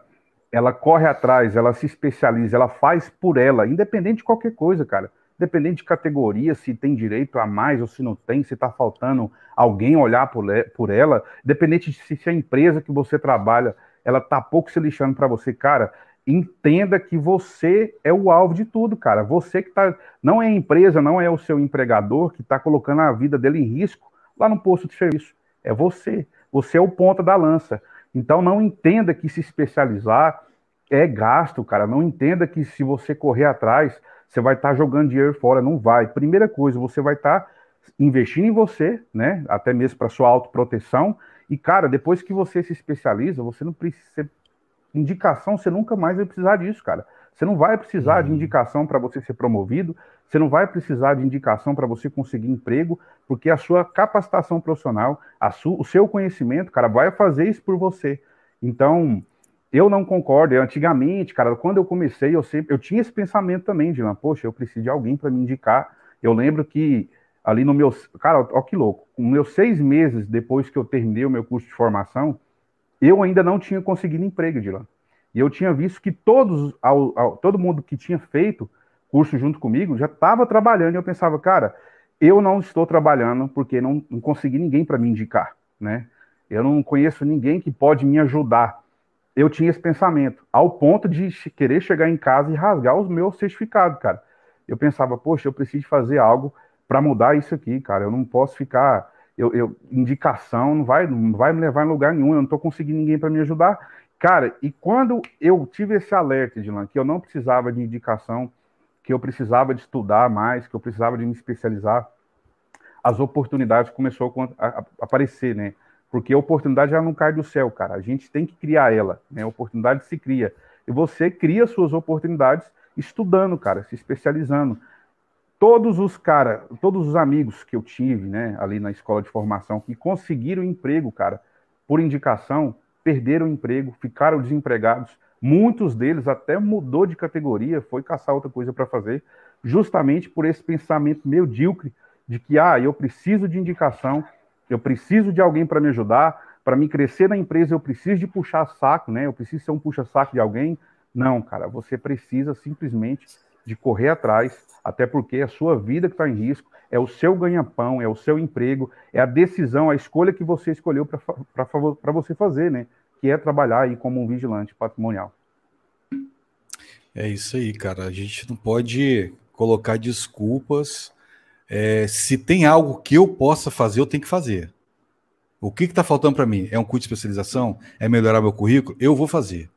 ela corre atrás, ela se especializa, ela faz por ela, independente de qualquer coisa, cara dependendo de categoria, se tem direito a mais ou se não tem, se está faltando alguém olhar por, ela, dependente de se, se a empresa que você trabalha, ela tá pouco se lixando para você, cara, entenda que você é o alvo de tudo, cara. Você que tá, não é a empresa, não é o seu empregador que está colocando a vida dele em risco lá no posto de serviço. É você. Você é o ponta da lança. Então não entenda que se especializar é gasto, cara. Não entenda que se você correr atrás você vai estar tá jogando dinheiro fora, não vai. Primeira coisa, você vai estar tá investindo em você, né? Até mesmo para sua autoproteção. E, cara, depois que você se especializa, você não precisa. Indicação, você nunca mais vai precisar disso, cara. Você não vai precisar uhum. de indicação para você ser promovido, você não vai precisar de indicação para você conseguir emprego, porque a sua capacitação profissional, a o seu conhecimento, cara, vai fazer isso por você. Então, eu não concordo. Eu, antigamente, cara, quando eu comecei, eu sempre eu tinha esse pensamento também, de, poxa, eu preciso de alguém para me indicar. Eu lembro que ali no meu. Cara, ó, que louco. Com meus seis meses depois que eu terminei o meu curso de formação, eu ainda não tinha conseguido emprego lá. E eu tinha visto que todos, ao, ao, todo mundo que tinha feito curso junto comigo já estava trabalhando. E eu pensava, cara, eu não estou trabalhando porque não, não consegui ninguém para me indicar, né? Eu não conheço ninguém que pode me ajudar eu tinha esse pensamento, ao ponto de querer chegar em casa e rasgar os meus certificados, cara. Eu pensava, poxa, eu preciso fazer algo para mudar isso aqui, cara. Eu não posso ficar. Eu, eu, indicação não vai, não vai me levar em lugar nenhum, eu não estou conseguindo ninguém para me ajudar. Cara, e quando eu tive esse alerta, Dilan, que eu não precisava de indicação, que eu precisava de estudar mais, que eu precisava de me especializar, as oportunidades começaram a aparecer, né? Porque a oportunidade já não cai do céu, cara. A gente tem que criar ela, né? A oportunidade se cria. E você cria suas oportunidades estudando, cara, se especializando. Todos os cara, todos os amigos que eu tive, né, ali na escola de formação que conseguiram emprego, cara, por indicação, perderam o emprego, ficaram desempregados. Muitos deles até mudou de categoria, foi caçar outra coisa para fazer, justamente por esse pensamento medíocre de que ah, eu preciso de indicação, eu preciso de alguém para me ajudar, para me crescer na empresa eu preciso de puxar saco, né? Eu preciso ser um puxa-saco de alguém. Não, cara, você precisa simplesmente de correr atrás, até porque a sua vida que está em risco, é o seu ganha-pão, é o seu emprego, é a decisão, a escolha que você escolheu para você fazer, né? Que é trabalhar aí como um vigilante patrimonial. É isso aí, cara. A gente não pode colocar desculpas é, se tem algo que eu possa fazer, eu tenho que fazer. O que está faltando para mim? É um curso de especialização? É melhorar meu currículo? Eu vou fazer.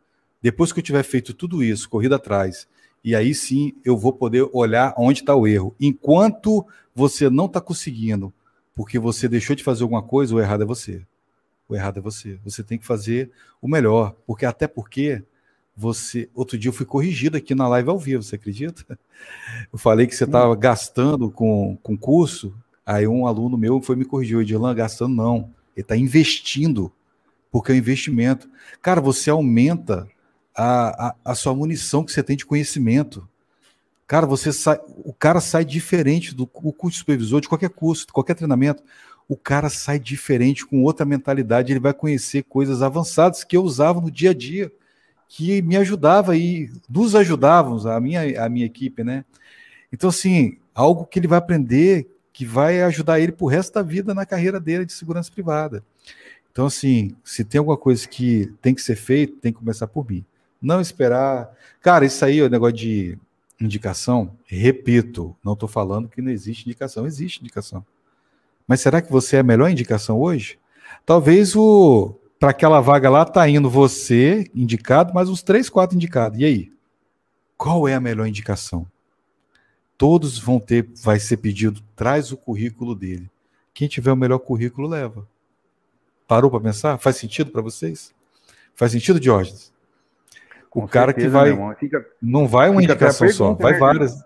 Depois que eu tiver feito tudo isso, corrida atrás, e aí sim eu vou poder olhar onde está o erro. Enquanto você não está conseguindo, porque você deixou de fazer alguma coisa, o errado é você. O errado é você. Você tem que fazer o melhor, porque até porque você. Outro dia eu fui corrigido aqui na live ao vivo, você acredita? Eu falei que você estava gastando com, com curso, aí um aluno meu foi me corrigir, o Edilan, gastando não. Ele está investindo, porque é um investimento. Cara, você aumenta a, a, a sua munição que você tem de conhecimento. Cara, você sai, o cara sai diferente do o curso supervisor, de qualquer curso, de qualquer treinamento. O cara sai diferente, com outra mentalidade, ele vai conhecer coisas avançadas que eu usava no dia a dia, que me ajudava e nos ajudavam, a minha, a minha equipe, né? Então, assim, algo que ele vai aprender que vai ajudar ele pro resto da vida na carreira dele de segurança privada. Então, assim, se tem alguma coisa que tem que ser feito, tem que começar por mim. Não esperar. Cara, isso aí, o negócio de indicação, repito, não estou falando que não existe indicação, existe indicação. Mas será que você é a melhor indicação hoje? Talvez o para aquela vaga lá tá indo você indicado, mais uns três, quatro indicados. E aí? Qual é a melhor indicação? Todos vão ter, vai ser pedido, traz o currículo dele. Quem tiver o melhor currículo leva. Parou para pensar? Faz sentido para vocês? Faz sentido, Diógenes? o cara certeza, que vai. Fica, não vai uma indicação pergunta, só, vai né, várias.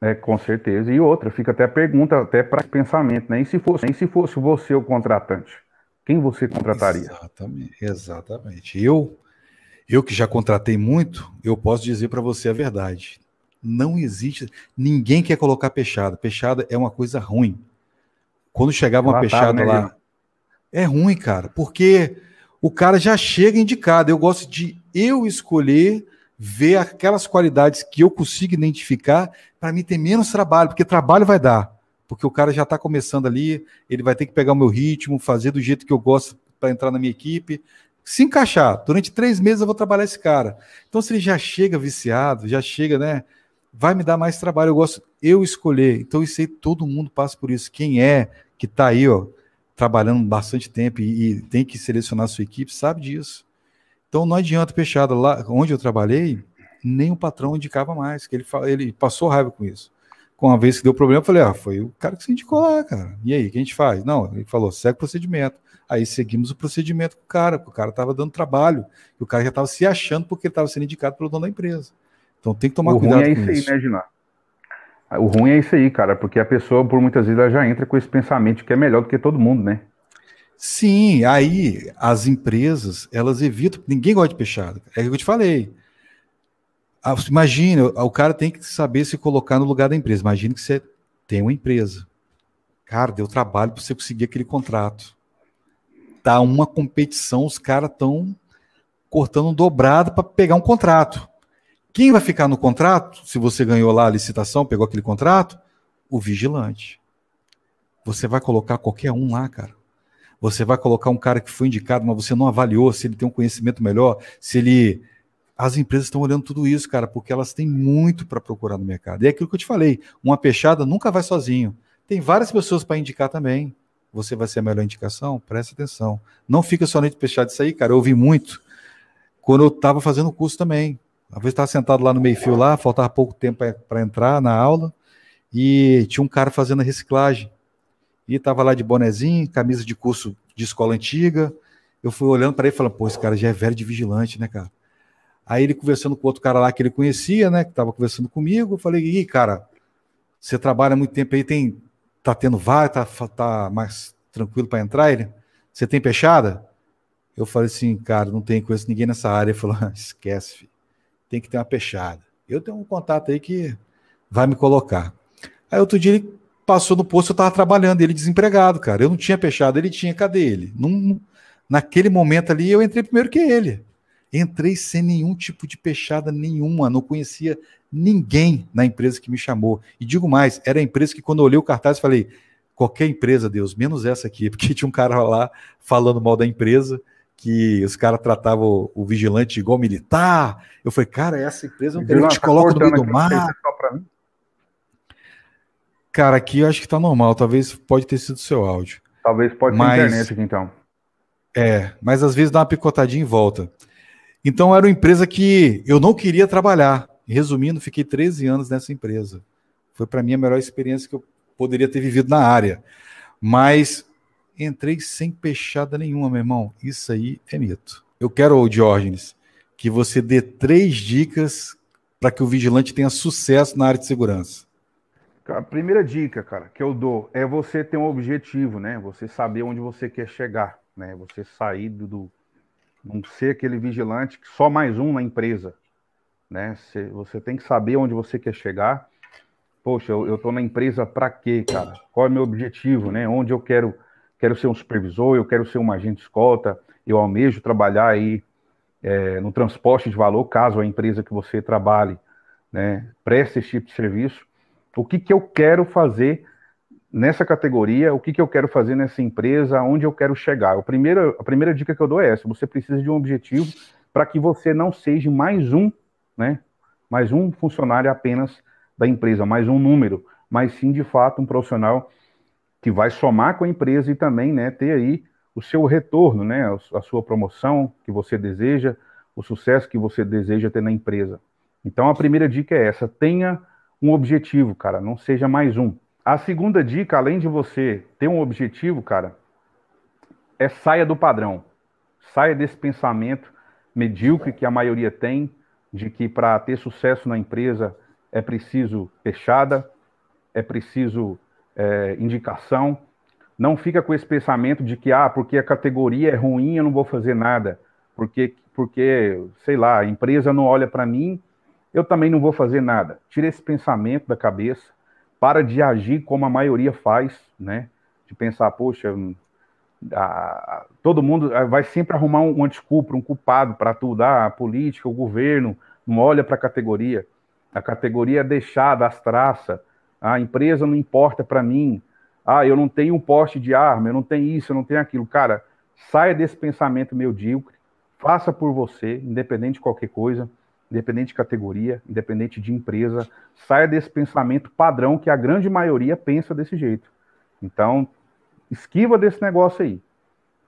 É, com certeza. E outra, fica até a pergunta, até para pensamento, né? E se fosse, e se fosse você o contratante? Quem você contrataria? Exatamente, exatamente. Eu, eu que já contratei muito, eu posso dizer para você a verdade. Não existe. Ninguém quer colocar peixada. Peixada é uma coisa ruim. Quando chegava uma peixada né, lá. É ruim, cara, porque o cara já chega indicado. Eu gosto de eu escolher ver aquelas qualidades que eu consigo identificar para mim ter menos trabalho, porque trabalho vai dar. Porque o cara já está começando ali, ele vai ter que pegar o meu ritmo, fazer do jeito que eu gosto para entrar na minha equipe. Se encaixar, durante três meses eu vou trabalhar esse cara. Então, se ele já chega viciado, já chega, né? Vai me dar mais trabalho. Eu gosto eu escolher. Então, isso aí todo mundo passa por isso. Quem é que está aí, ó, trabalhando bastante tempo e, e, tem que selecionar sua equipe, sabe disso. Então não adianta fechada lá onde eu trabalhei, nem o patrão indicava mais, que ele, ele passou raiva com isso. Com uma vez que deu problema, eu falei, ah, foi o cara que se indicou lá, cara. E aí, o que a gente faz? Não, ele falou, segue o procedimento. Aí seguimos o procedimento com o cara, porque o cara estava dando trabalho, e o cara já estava se achando porque estava sendo indicado pelo dono da empresa. Então tem que tomar o cuidado ruim é com isso. Aí, né, o ruim é isso aí, cara, porque a pessoa, por muitas vezes, ela já entra com esse pensamento que é melhor do que todo mundo, né? Sim, aí as empresas, elas evitam, ninguém gosta de peixada. É o que eu te falei. Imagina, o cara tem que saber se colocar no lugar da empresa. Imagina que você tem uma empresa. Cara, deu trabalho para você conseguir aquele contrato. Tá uma competição, os caras estão cortando um dobrado para pegar um contrato. Quem vai ficar no contrato, se você ganhou lá a licitação, pegou aquele contrato? O vigilante. Você vai colocar qualquer um lá, cara. Você vai colocar um cara que foi indicado, mas você não avaliou se ele tem um conhecimento melhor, se ele. As empresas estão olhando tudo isso, cara, porque elas têm muito para procurar no mercado. E é aquilo que eu te falei: uma peixada nunca vai sozinho. Tem várias pessoas para indicar também. Você vai ser a melhor indicação? Presta atenção. Não fica somente peixado isso aí, cara. Eu ouvi muito quando eu estava fazendo o curso também. Às vezes estava sentado lá no meio-fio lá, faltava pouco tempo para entrar na aula, e tinha um cara fazendo a reciclagem. E estava lá de bonezinho, camisa de curso de escola antiga. Eu fui olhando para ele e falando, pô, esse cara já é velho de vigilante, né, cara? Aí ele conversando com outro cara lá que ele conhecia, né, que estava conversando comigo, eu falei, Ih, cara, você trabalha muito tempo aí, tem, tá tendo vaga, tá, tá mais tranquilo para entrar? Ele, você tem peixada? Eu falei assim, cara, não tem conheço ninguém nessa área. Ele falou, ah, esquece, filho tem que ter uma peixada. Eu tenho um contato aí que vai me colocar. Aí outro dia ele passou no posto, eu estava trabalhando, ele desempregado, cara. Eu não tinha peixada, ele tinha, cadê ele? Num, naquele momento ali, eu entrei primeiro que ele. Entrei sem nenhum tipo de peixada nenhuma, não conhecia ninguém na empresa que me chamou. E digo mais, era a empresa que quando eu olhei o cartaz, falei, qualquer empresa, Deus, menos essa aqui, porque tinha um cara lá falando mal da empresa, que os caras tratavam o, vigilante igual militar. Eu falei, cara, essa empresa não que te coloca no meio do mar. Cara, aqui eu acho que tá normal. Talvez pode ter sido seu áudio. Talvez pode mas, ser internet aqui então. É, mas às vezes dá uma picotadinha em volta. Então era uma empresa que eu não queria trabalhar. Resumindo, fiquei 13 anos nessa empresa. Foi para mim a melhor experiência que eu poderia ter vivido na área. Mas entrei sem peixada nenhuma, meu irmão. Isso aí é mito. Eu quero, Diógenes, que você dê três dicas para que o vigilante tenha sucesso na área de segurança. A primeira dica, cara, que eu dou é você ter um objetivo, né? Você saber onde você quer chegar, né? Você sair do, do não ser aquele vigilante que só mais um na empresa. né? Você tem que saber onde você quer chegar. Poxa, eu estou na empresa para quê, cara? Qual é o meu objetivo, né? Onde eu quero, quero ser um supervisor, eu quero ser um agente escolta, eu almejo trabalhar aí é, no transporte de valor, caso a empresa que você trabalhe, né, preste esse tipo de serviço. O que, que eu quero fazer nessa categoria, o que, que eu quero fazer nessa empresa, onde eu quero chegar. O primeiro, a primeira dica que eu dou é essa: você precisa de um objetivo para que você não seja mais um, né? Mais um funcionário apenas da empresa, mais um número, mas sim de fato um profissional que vai somar com a empresa e também, né, ter aí o seu retorno, né, a sua promoção que você deseja, o sucesso que você deseja ter na empresa. Então a primeira dica é essa: tenha um objetivo, cara, não seja mais um. A segunda dica, além de você ter um objetivo, cara, é saia do padrão. Saia desse pensamento medíocre que a maioria tem, de que para ter sucesso na empresa é preciso fechada, é preciso é, indicação. Não fica com esse pensamento de que, ah, porque a categoria é ruim, eu não vou fazer nada. Porque, porque sei lá, a empresa não olha para mim, eu também não vou fazer nada. Tira esse pensamento da cabeça para de agir como a maioria faz, né? De pensar, poxa, a, todo mundo eh, vai sempre arrumar um, um desculpa, um culpado para tudo. Ah, a política, o governo não olha para a categoria. A categoria é deixada, as traças. A empresa não importa para mim. Ah, eu não tenho um poste de arma, eu não tenho isso, eu não tenho aquilo. Cara, saia desse pensamento medíocre, faça por você, independente de qualquer coisa independente de categoria, independente de empresa, saia desse pensamento padrão que a grande maioria pensa desse jeito. Então, esquiva desse negócio aí.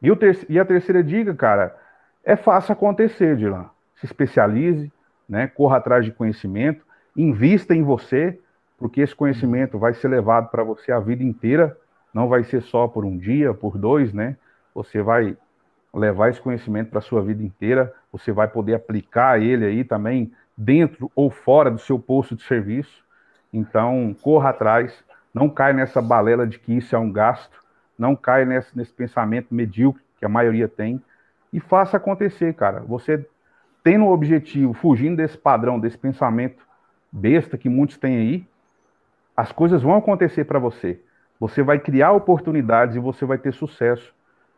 E, ter e a terceira dica, cara, é faça acontecer, Dylan. Se especialize, né? corra atrás de conhecimento, invista em você, porque esse conhecimento vai ser levado para você a vida inteira, não vai ser só por um dia, por dois, né? Você vai levar esse conhecimento para a sua vida inteira, você vai poder aplicar ele aí também dentro ou fora do seu posto de serviço. Então, corra atrás, não caia nessa balela de que isso é um gasto, não caia nesse, nesse pensamento medíocre que a maioria tem e faça acontecer, cara. Você tendo um objetivo, fugindo desse padrão, desse pensamento besta que muitos têm aí, as coisas vão acontecer para você. Você vai criar oportunidades e você vai ter sucesso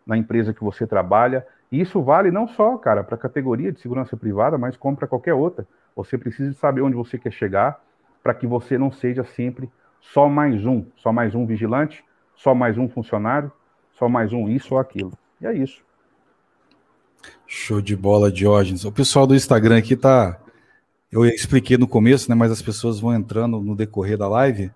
na empresa que você trabalha. E isso vale não só, cara, para a categoria de segurança privada, mas como para qualquer outra. Você precisa saber onde você quer chegar para que você não seja sempre só mais um, só mais um vigilante, só mais um funcionário, só mais um isso ou aquilo. E é isso. Show de bola, Diógenes. O pessoal do Instagram aqui tá. Eu expliquei no começo, né? Mas as pessoas vão entrando no decorrer da live.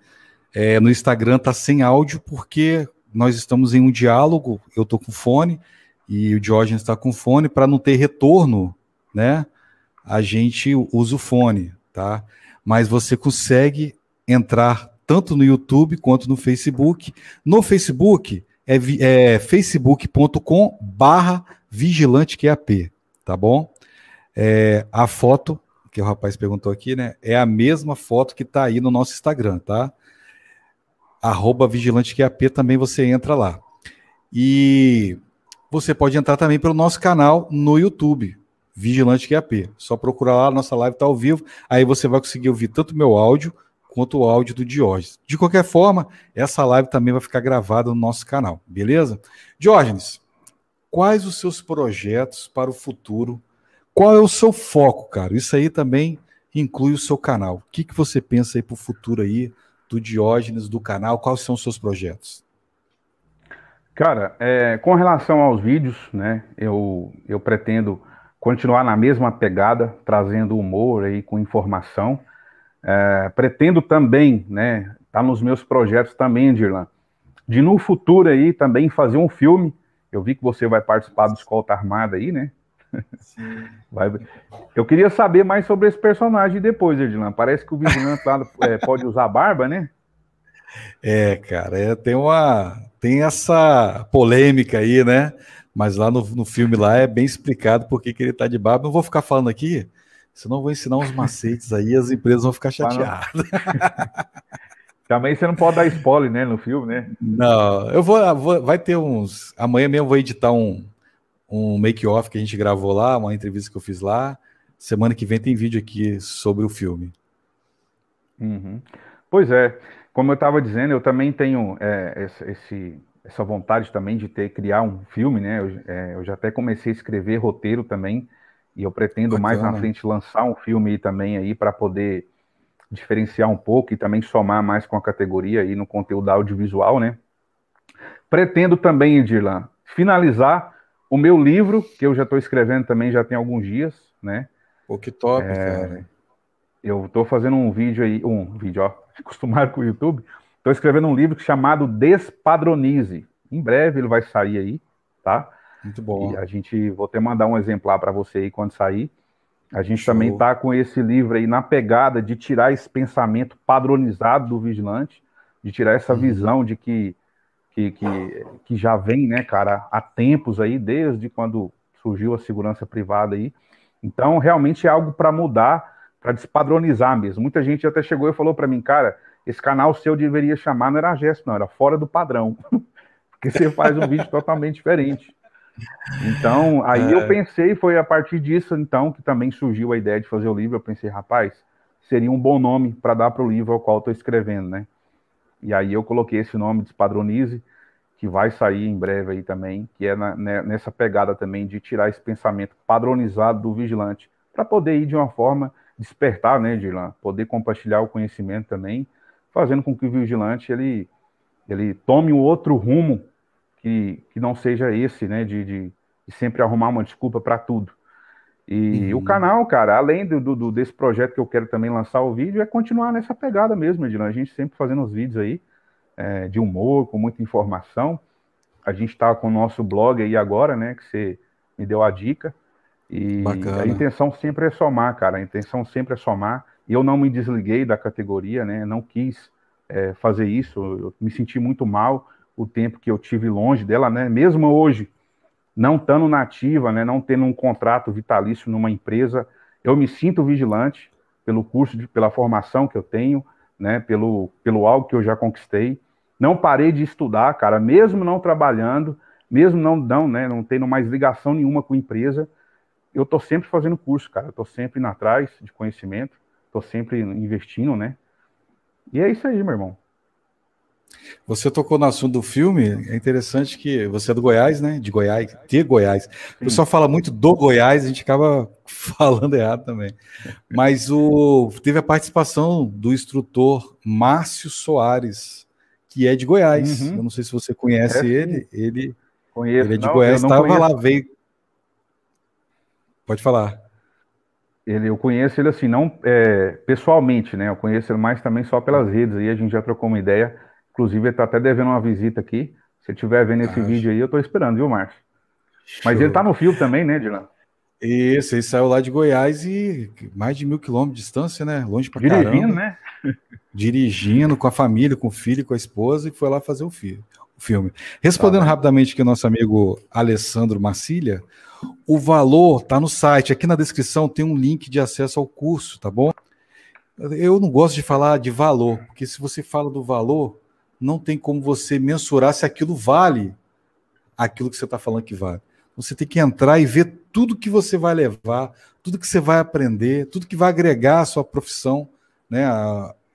É, no Instagram tá sem áudio porque nós estamos em um diálogo, eu estou com fone e o Diógenes está com fone, para não ter retorno, né? A gente usa o fone, tá? Mas você consegue entrar tanto no YouTube quanto no Facebook. No Facebook é, é facebook.com barra vigilanteQAP, tá bom? É, a foto que o rapaz perguntou aqui, né? É a mesma foto que está aí no nosso Instagram, tá? arroba vigilanteQAP, também você entra lá. E você pode entrar também pelo nosso canal no YouTube, Vigilante QAP. Só procurar lá, nossa live está ao vivo, aí você vai conseguir ouvir tanto meu áudio quanto o áudio do Diógenes. De qualquer forma, essa live também vai ficar gravada no nosso canal, beleza? Diógenes, quais os seus projetos para o futuro? Qual é o seu foco, cara? Isso aí também inclui o seu canal. O que, que você pensa aí para o futuro aí? do Diógenes, do canal? Quais são os seus projetos? Cara, é, com relação aos vídeos, né, eu, eu pretendo continuar na mesma pegada, trazendo humor aí com informação. É, pretendo também, né, tá nos meus projetos também, Dirlan, de no futuro aí também fazer um filme. Eu vi que você vai participar do Escolta Armada aí, né? Vai... Eu queria saber mais sobre esse personagem depois, Edilan. Parece que o vigilante lá é, pode usar barba, né? É, cara, é, tem uma tem essa polêmica aí, né? Mas lá no, no filme lá é bem explicado por que ele tá de barba. Não vou ficar falando aqui, senão vou ensinar uns macetes aí as empresas vão ficar chateadas. Também você não pode dar spoiler, né, no filme, né? Não, eu vou, vou vai ter uns. Amanhã mesmo eu vou editar um, um make-off que a gente gravou lá, uma entrevista que eu fiz lá, semana que vem tem vídeo aqui sobre o filme. Uhum. Pois é, como eu estava dizendo, eu também tenho é, esse, essa vontade também de ter criar um filme, né? Eu, é, eu já até comecei a escrever roteiro também e eu pretendo Bacana. mais na frente lançar um filme também aí para poder diferenciar um pouco e também somar mais com a categoria aí no conteúdo audiovisual, né? Pretendo também, Edirlan, finalizar o meu livro, que eu já estou escrevendo também já tem alguns dias, né? Pô, que top, é, cara. Eu estou fazendo um vídeo aí, um vídeo, ó, acostumado com o YouTube. Estou escrevendo um livro chamado Despadronize. Em breve ele vai sair aí, tá? Muito bom. E a gente, vou até mandar um exemplar para você aí quando sair. A gente Show. também está com esse livro aí na pegada de tirar esse pensamento padronizado do vigilante, de tirar essa uhum. visão de que, que, que, que, já vem, né, cara, há tempos aí, desde quando surgiu a segurança privada aí. Então, realmente é algo para mudar, para despadronizar mesmo. Muita gente até chegou e falou para mim, cara, esse canal seu deveria chamar, não era gesto, não, era fora do padrão. Porque você faz um vídeo totalmente diferente. Então, aí é. eu pensei, foi a partir disso, então, que também surgiu a ideia de fazer o livro. Eu pensei, rapaz, seria um bom nome para dar para o livro ao qual estou escrevendo, né? E aí eu coloquei esse nome, Despadronize, que vai sair em breve aí também, que é na, né, nessa pegada também de tirar esse pensamento padronizado do vigilante, para poder ir de uma forma despertar, né, Dirlan? Poder compartilhar o conhecimento também, fazendo com que o vigilante ele, ele tome um outro rumo que, que não seja esse, né, de, de, de sempre arrumar uma desculpa para tudo. E uhum. o canal, cara, além do, do, desse projeto que eu quero também lançar o vídeo, é continuar nessa pegada mesmo, Edilon. A gente sempre fazendo os vídeos aí é, de humor, com muita informação. A gente está com o nosso blog aí agora, né, que você me deu a dica. E Bacana. a intenção sempre é somar, cara. A intenção sempre é somar. E eu não me desliguei da categoria, né? Não quis é, fazer isso. Eu me senti muito mal o tempo que eu tive longe dela, né? Mesmo hoje, não estando nativa, né? Não tendo um contrato vitalício numa empresa, eu me sinto vigilante pelo curso, de, pela formação que eu tenho, né? Pelo, pelo algo que eu já conquistei. Não parei de estudar, cara, mesmo não trabalhando, mesmo não, não, né? Não tendo mais ligação nenhuma com a empresa, eu tô sempre fazendo curso, cara. Eu tô sempre indo atrás de conhecimento, tô sempre investindo, né? E é isso aí, meu irmão. Você tocou no assunto do filme, é interessante que você é do Goiás, né? De Goiás, de Goiás. O pessoal fala muito do Goiás, a gente acaba falando errado também. Mas o teve a participação do instrutor Márcio Soares, que é de Goiás. Uhum. Eu não sei se você conhece é, ele. Ele, conheço, ele é de não, Goiás, estava lá, veio. Pode falar. Ele, eu conheço ele assim, não é, pessoalmente, né? Eu conheço ele mais também só pelas redes aí, a gente já trocou uma ideia Inclusive, ele está até devendo uma visita aqui. Se estiver vendo esse vídeo aí, eu estou esperando, viu, Márcio? Mas ele está no fio também, né, Dylan? Isso, ele saiu lá de Goiás e mais de mil quilômetros de distância, né? Longe pra Dirigindo, caramba. né? Dirigindo com a família, com o filho, com a esposa e foi lá fazer o, filho, o filme. Respondendo tá rapidamente aqui, nosso amigo Alessandro Marcília, o valor tá no site. Aqui na descrição tem um link de acesso ao curso, tá bom? Eu não gosto de falar de valor, porque se você fala do valor, não tem como você mensurar se aquilo vale aquilo que você está falando que vale. Você tem que entrar e ver tudo que você vai levar, tudo que você vai aprender, tudo que vai agregar à sua profissão, né,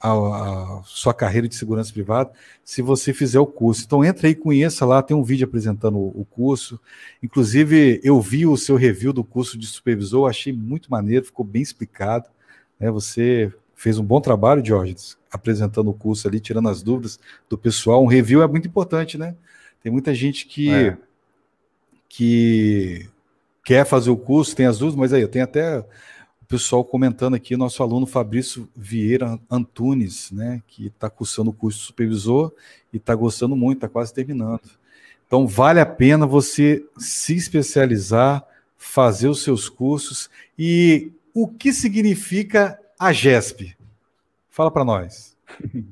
a, a sua carreira de segurança privada, se você fizer o curso. Então entra aí, conheça lá, tem um vídeo apresentando o, o curso. Inclusive, eu vi o seu review do curso de supervisor, achei muito maneiro, ficou bem explicado. Né, você fez um bom trabalho, Diógenes, apresentando o curso ali, tirando as dúvidas do pessoal. Um review é muito importante, né? Tem muita gente que, é. que quer fazer o curso, tem as dúvidas, mas aí eu tenho até pessoal comentando aqui, nosso aluno Fabrício Vieira Antunes, né, que está cursando o curso supervisor e está gostando muito, está quase terminando. Então, vale a pena você se especializar, fazer os seus cursos. E o que significa a GESP? Fala para nós.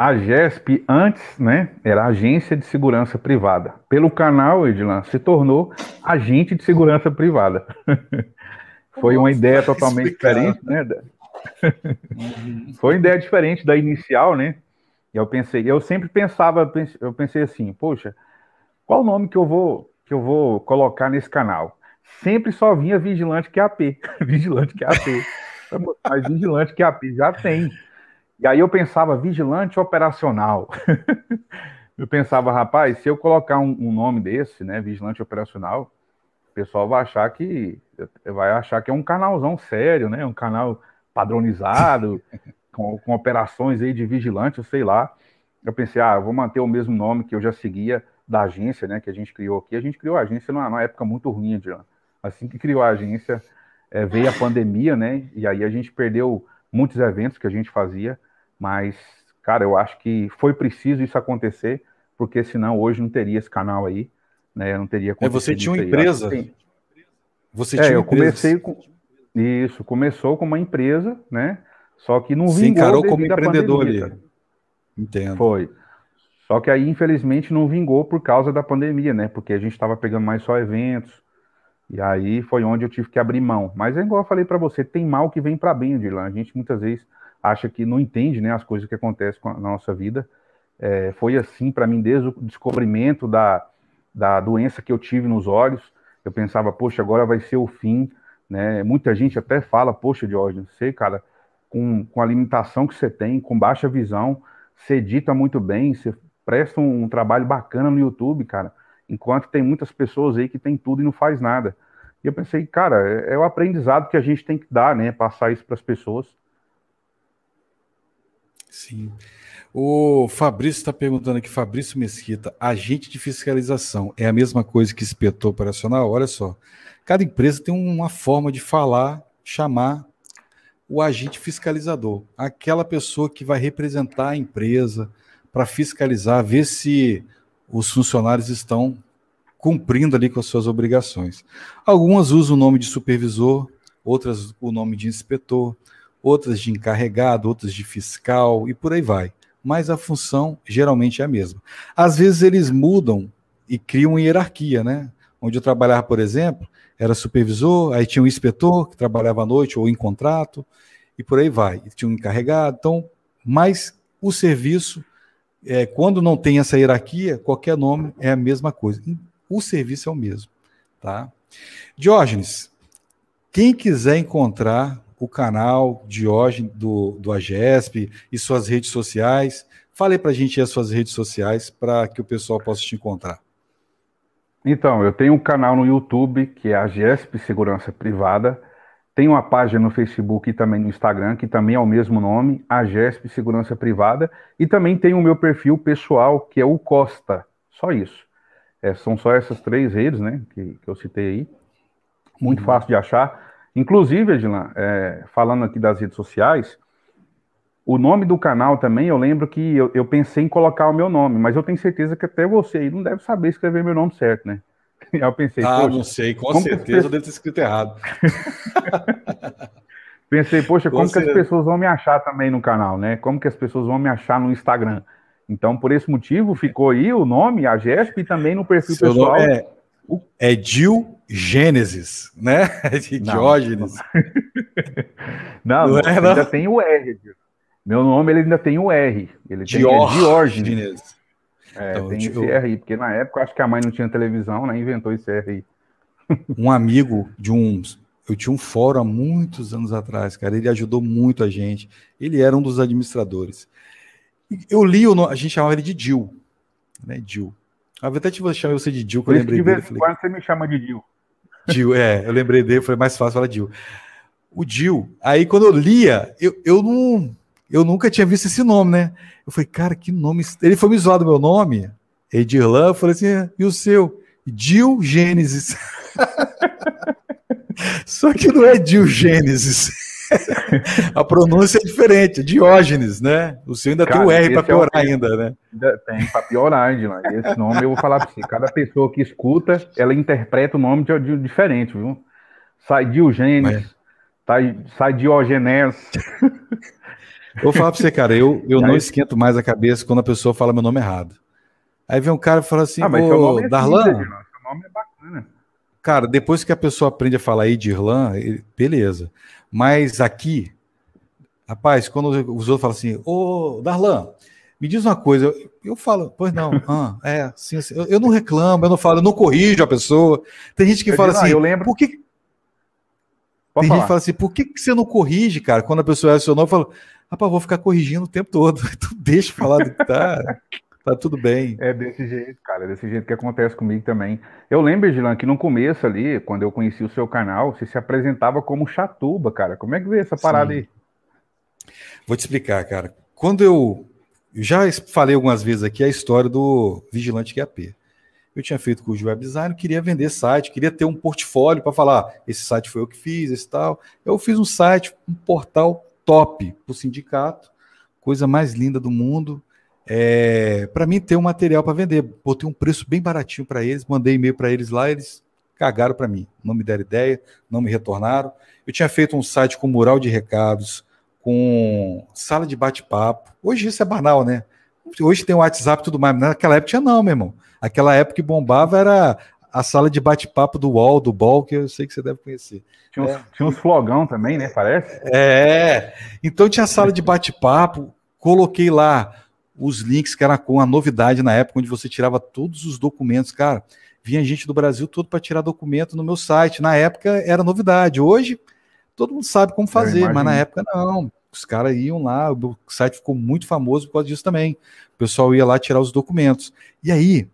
A GESP, antes, né, era Agência de Segurança Privada. Pelo canal, Edlan, se tornou Agente de Segurança Privada. Foi uma ideia totalmente diferente, né? Foi uma ideia diferente da inicial, né? Eu pensei, eu sempre pensava, eu pensei assim, poxa, qual o nome que eu vou que eu vou colocar nesse canal? sempre só vinha vigilante QAP. vigilante QAP. Mas vigilante QAP já tem. E aí eu pensava, vigilante operacional. eu pensava, rapaz, se eu colocar um, um, nome desse, né, vigilante operacional, o pessoal vai achar que vai achar que é um canalzão sério, né, um canal padronizado, com, com operações aí de vigilante, sei lá. Eu pensei, ah, eu vou manter o mesmo nome que eu já seguia da agência, né, que a gente criou aqui. A gente criou a agência numa, numa época muito ruim, Adriano. Assim que criou a agência, é, veio a pandemia, né, e aí a gente perdeu muitos eventos que a gente fazia, mas, cara, eu acho que foi preciso isso acontecer, porque senão hoje não teria esse canal aí, né, não teria É, você tinha uma empresa? Você é, tinha eu empresa. comecei com... Isso, começou com uma empresa, né, só que não vingou. Você encarou como empreendedor ali. Entendo. Foi. Só que aí, infelizmente, não vingou por causa da pandemia, né? Porque a gente estava pegando mais só eventos. E aí foi onde eu tive que abrir mão. Mas é igual eu falei para você, tem mal que vem para bem, Dylan. A gente muitas vezes acha que não entende, né, as coisas que acontecem na nossa vida. É, foi assim para mim desde o descobrimento da, da doença que eu tive nos olhos. Eu pensava, poxa, agora vai ser o fim, né? Muita gente até fala, poxa, Jorge, sei, cara, com, com a limitação que você tem, com baixa visão, você edita muito bem, você presta um, um trabalho bacana no YouTube, cara, enquanto tem muitas pessoas aí que tem tudo e não faz nada. E eu pensei, cara, é, é o aprendizado que a gente tem que dar, né? Passar isso para as pessoas. Sim. O Fabrício está perguntando aqui, Fabrício Mesquita, agente de fiscalização é a mesma coisa que inspetor operacional? Olha só, cada empresa tem uma forma de falar, chamar o agente fiscalizador, aquela pessoa que vai representar a empresa para fiscalizar, ver se os funcionários estão cumprindo ali com as suas obrigações. Algumas usam o nome de supervisor, outras o nome de inspetor, outras de encarregado, outras de fiscal e por aí vai. Mas a função geralmente é a mesma. Às vezes eles mudam e criam hierarquia, né? Onde eu trabalhava, por exemplo, era supervisor, aí tinha um inspetor que trabalhava à noite ou em contrato, e por aí vai. E tinha um encarregado. Então, mas o serviço, é, quando não tem essa hierarquia, qualquer nome é a mesma coisa. O serviço é o mesmo. Tá? Diógenes, quem quiser encontrar o canal Diógenes do, do AGESP e suas redes sociais, fale para a gente as suas redes sociais para que o pessoal possa te encontrar. Então, eu tenho um canal no YouTube que é a GESP Segurança Privada. Tem uma página no Facebook e também no Instagram, que também é o mesmo nome, a GESP Segurança Privada. E também tem o meu perfil pessoal, que é o Costa. Só isso. É, são só essas três redes, né, que, que eu citei aí. Muito uhum. fácil de achar. Inclusive, Edilan, é, falando aqui das redes sociais, o nome do canal também, eu lembro que eu, eu, pensei em colocar o meu nome, mas eu tenho certeza que até você aí não deve saber escrever meu nome certo, né? Aí eu pensei, ah, não sei, com certeza eu devo ter escrito errado. pensei, poxa, como que as pessoas vão me achar também no canal, né? Como que as pessoas vão me achar no Instagram? Então, por esse motivo, ficou aí o nome, a GESP, e também no perfil Seu pessoal. é, é Dil Gênesis, né? De Diógenes. Não, não, não, é, não, ainda tem o R, meu nome ele ainda tem o R. Ele tem Diógenes. É, então, tem esse R aí, porque na época acho que a mãe não tinha televisão, né? Inventou esse R aí. Um amigo de uns. Eu tinha um fórum há muitos anos atrás, cara. Ele ajudou muito a gente. Ele era um dos administradores. Eu li o nome, a gente chamava ele de Dil. Né, Dil. Eu até te chamar você de Dil, que eu lembrei de dele. Falei, quando você me chama de Dil. Dil, é, eu lembrei dele, foi mais fácil falar Dil. O Dil, aí quando eu lia, eu, eu não eu nunca tinha visto esse nome, né? Eu falei, cara, que nome. Ele foi me zoar do meu nome, Edirlan. Eu falei assim, e o seu? Dil Gênesis. Só que não é Dil Gênesis. A pronúncia é diferente, Diógenes, né? O seu ainda Cara, tem o R para piorar é o... ainda, né? Tem para piorar, Edilon. Esse nome eu vou falar para você. Cada pessoa que escuta, ela interpreta o nome de, de diferente, viu? Sai Diogênesis, Mas... sai, sai Diogenes. Vou falar pra você, cara, eu, eu não esquento mais a cabeça quando a pessoa fala meu nome errado. Aí vem um cara e fala assim, ah, ô, é Darlan... Seu nome é bacana. Cara, depois que a pessoa aprende a falar Edirlan, beleza. Mas aqui, rapaz, quando os outros falam assim, ô, Darlan, Me diz uma coisa, eu, eu falo, pois não, ah, é, sim, assim, eu, eu, não reclamo, eu não falo, eu não corrijo a pessoa. Tem gente que eu fala digo, assim, eu lembro. Por que. Pode Tem falar. gente que fala assim, por que, que você não corrige, cara? Quando a pessoa é seu nome, eu falo, rapaz, vou ficar corrigindo o tempo todo. Então deixa falar do que tá. Tá tudo bem. É desse jeito, cara. É desse jeito que acontece comigo também. Eu lembro, Gilan, que no começo ali, quando eu conheci o seu canal, você se apresentava como Chatuba, cara. Como é que veio essa parada Sim. aí? Vou te explicar, cara. Quando eu, já falei algumas vezes aqui a história do Vigilante QAP. Eu tinha feito curso de web design, queria vender site, queria ter um portfólio para falar, esse site foi eu que fiz, esse tal. Eu fiz um site, um portal top para o sindicato, coisa mais linda do mundo. É, para mim ter um material para vender. Botei um preço bem baratinho para eles, mandei e-mail para eles lá, eles cagaram para mim, não me deram ideia, não me retornaram. Eu tinha feito um site com mural de recados, com sala de bate-papo. Hoje isso é banal, né? Hoje tem o WhatsApp e tudo mais, mas naquela época tinha não, meu irmão. Aquela época que bombava era a sala de bate-papo do UOL, do BOL, que eu sei que você deve conhecer. Tinha uns, é. tinha uns flogão também, né? Parece? É. Então tinha sala de bate-papo, coloquei lá os links que era com a novidade na época, onde você tirava todos os documentos, cara. Vinha gente do Brasil todo para tirar documento no meu site. Na época era novidade. Hoje todo mundo sabe como fazer, mas na época não. Os caras iam lá, o site ficou muito famoso por causa disso também. O pessoal ia lá tirar os documentos. E aí,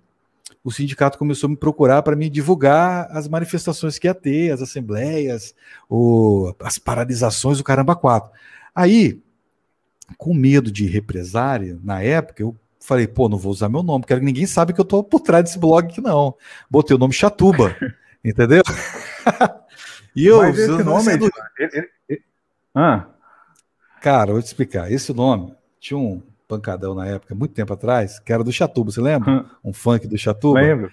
o sindicato começou a me procurar para me divulgar as manifestações que ia ter, as assembleias, o, as paralisações do Caramba 4. Aí, com medo de represária, na época, eu falei, pô, não vou usar meu nome, quero que ninguém sabe que eu tô por trás desse blog aqui, não. Botei o nome Chatuba, entendeu? e eu, Mas esse nome, é do... ele, ele. Ah. Cara, vou te explicar. Esse nome tinha um pancadão na época, muito tempo atrás, que era do Chatuba, você lembra? Hum. Um funk do Chatuba? Lembro.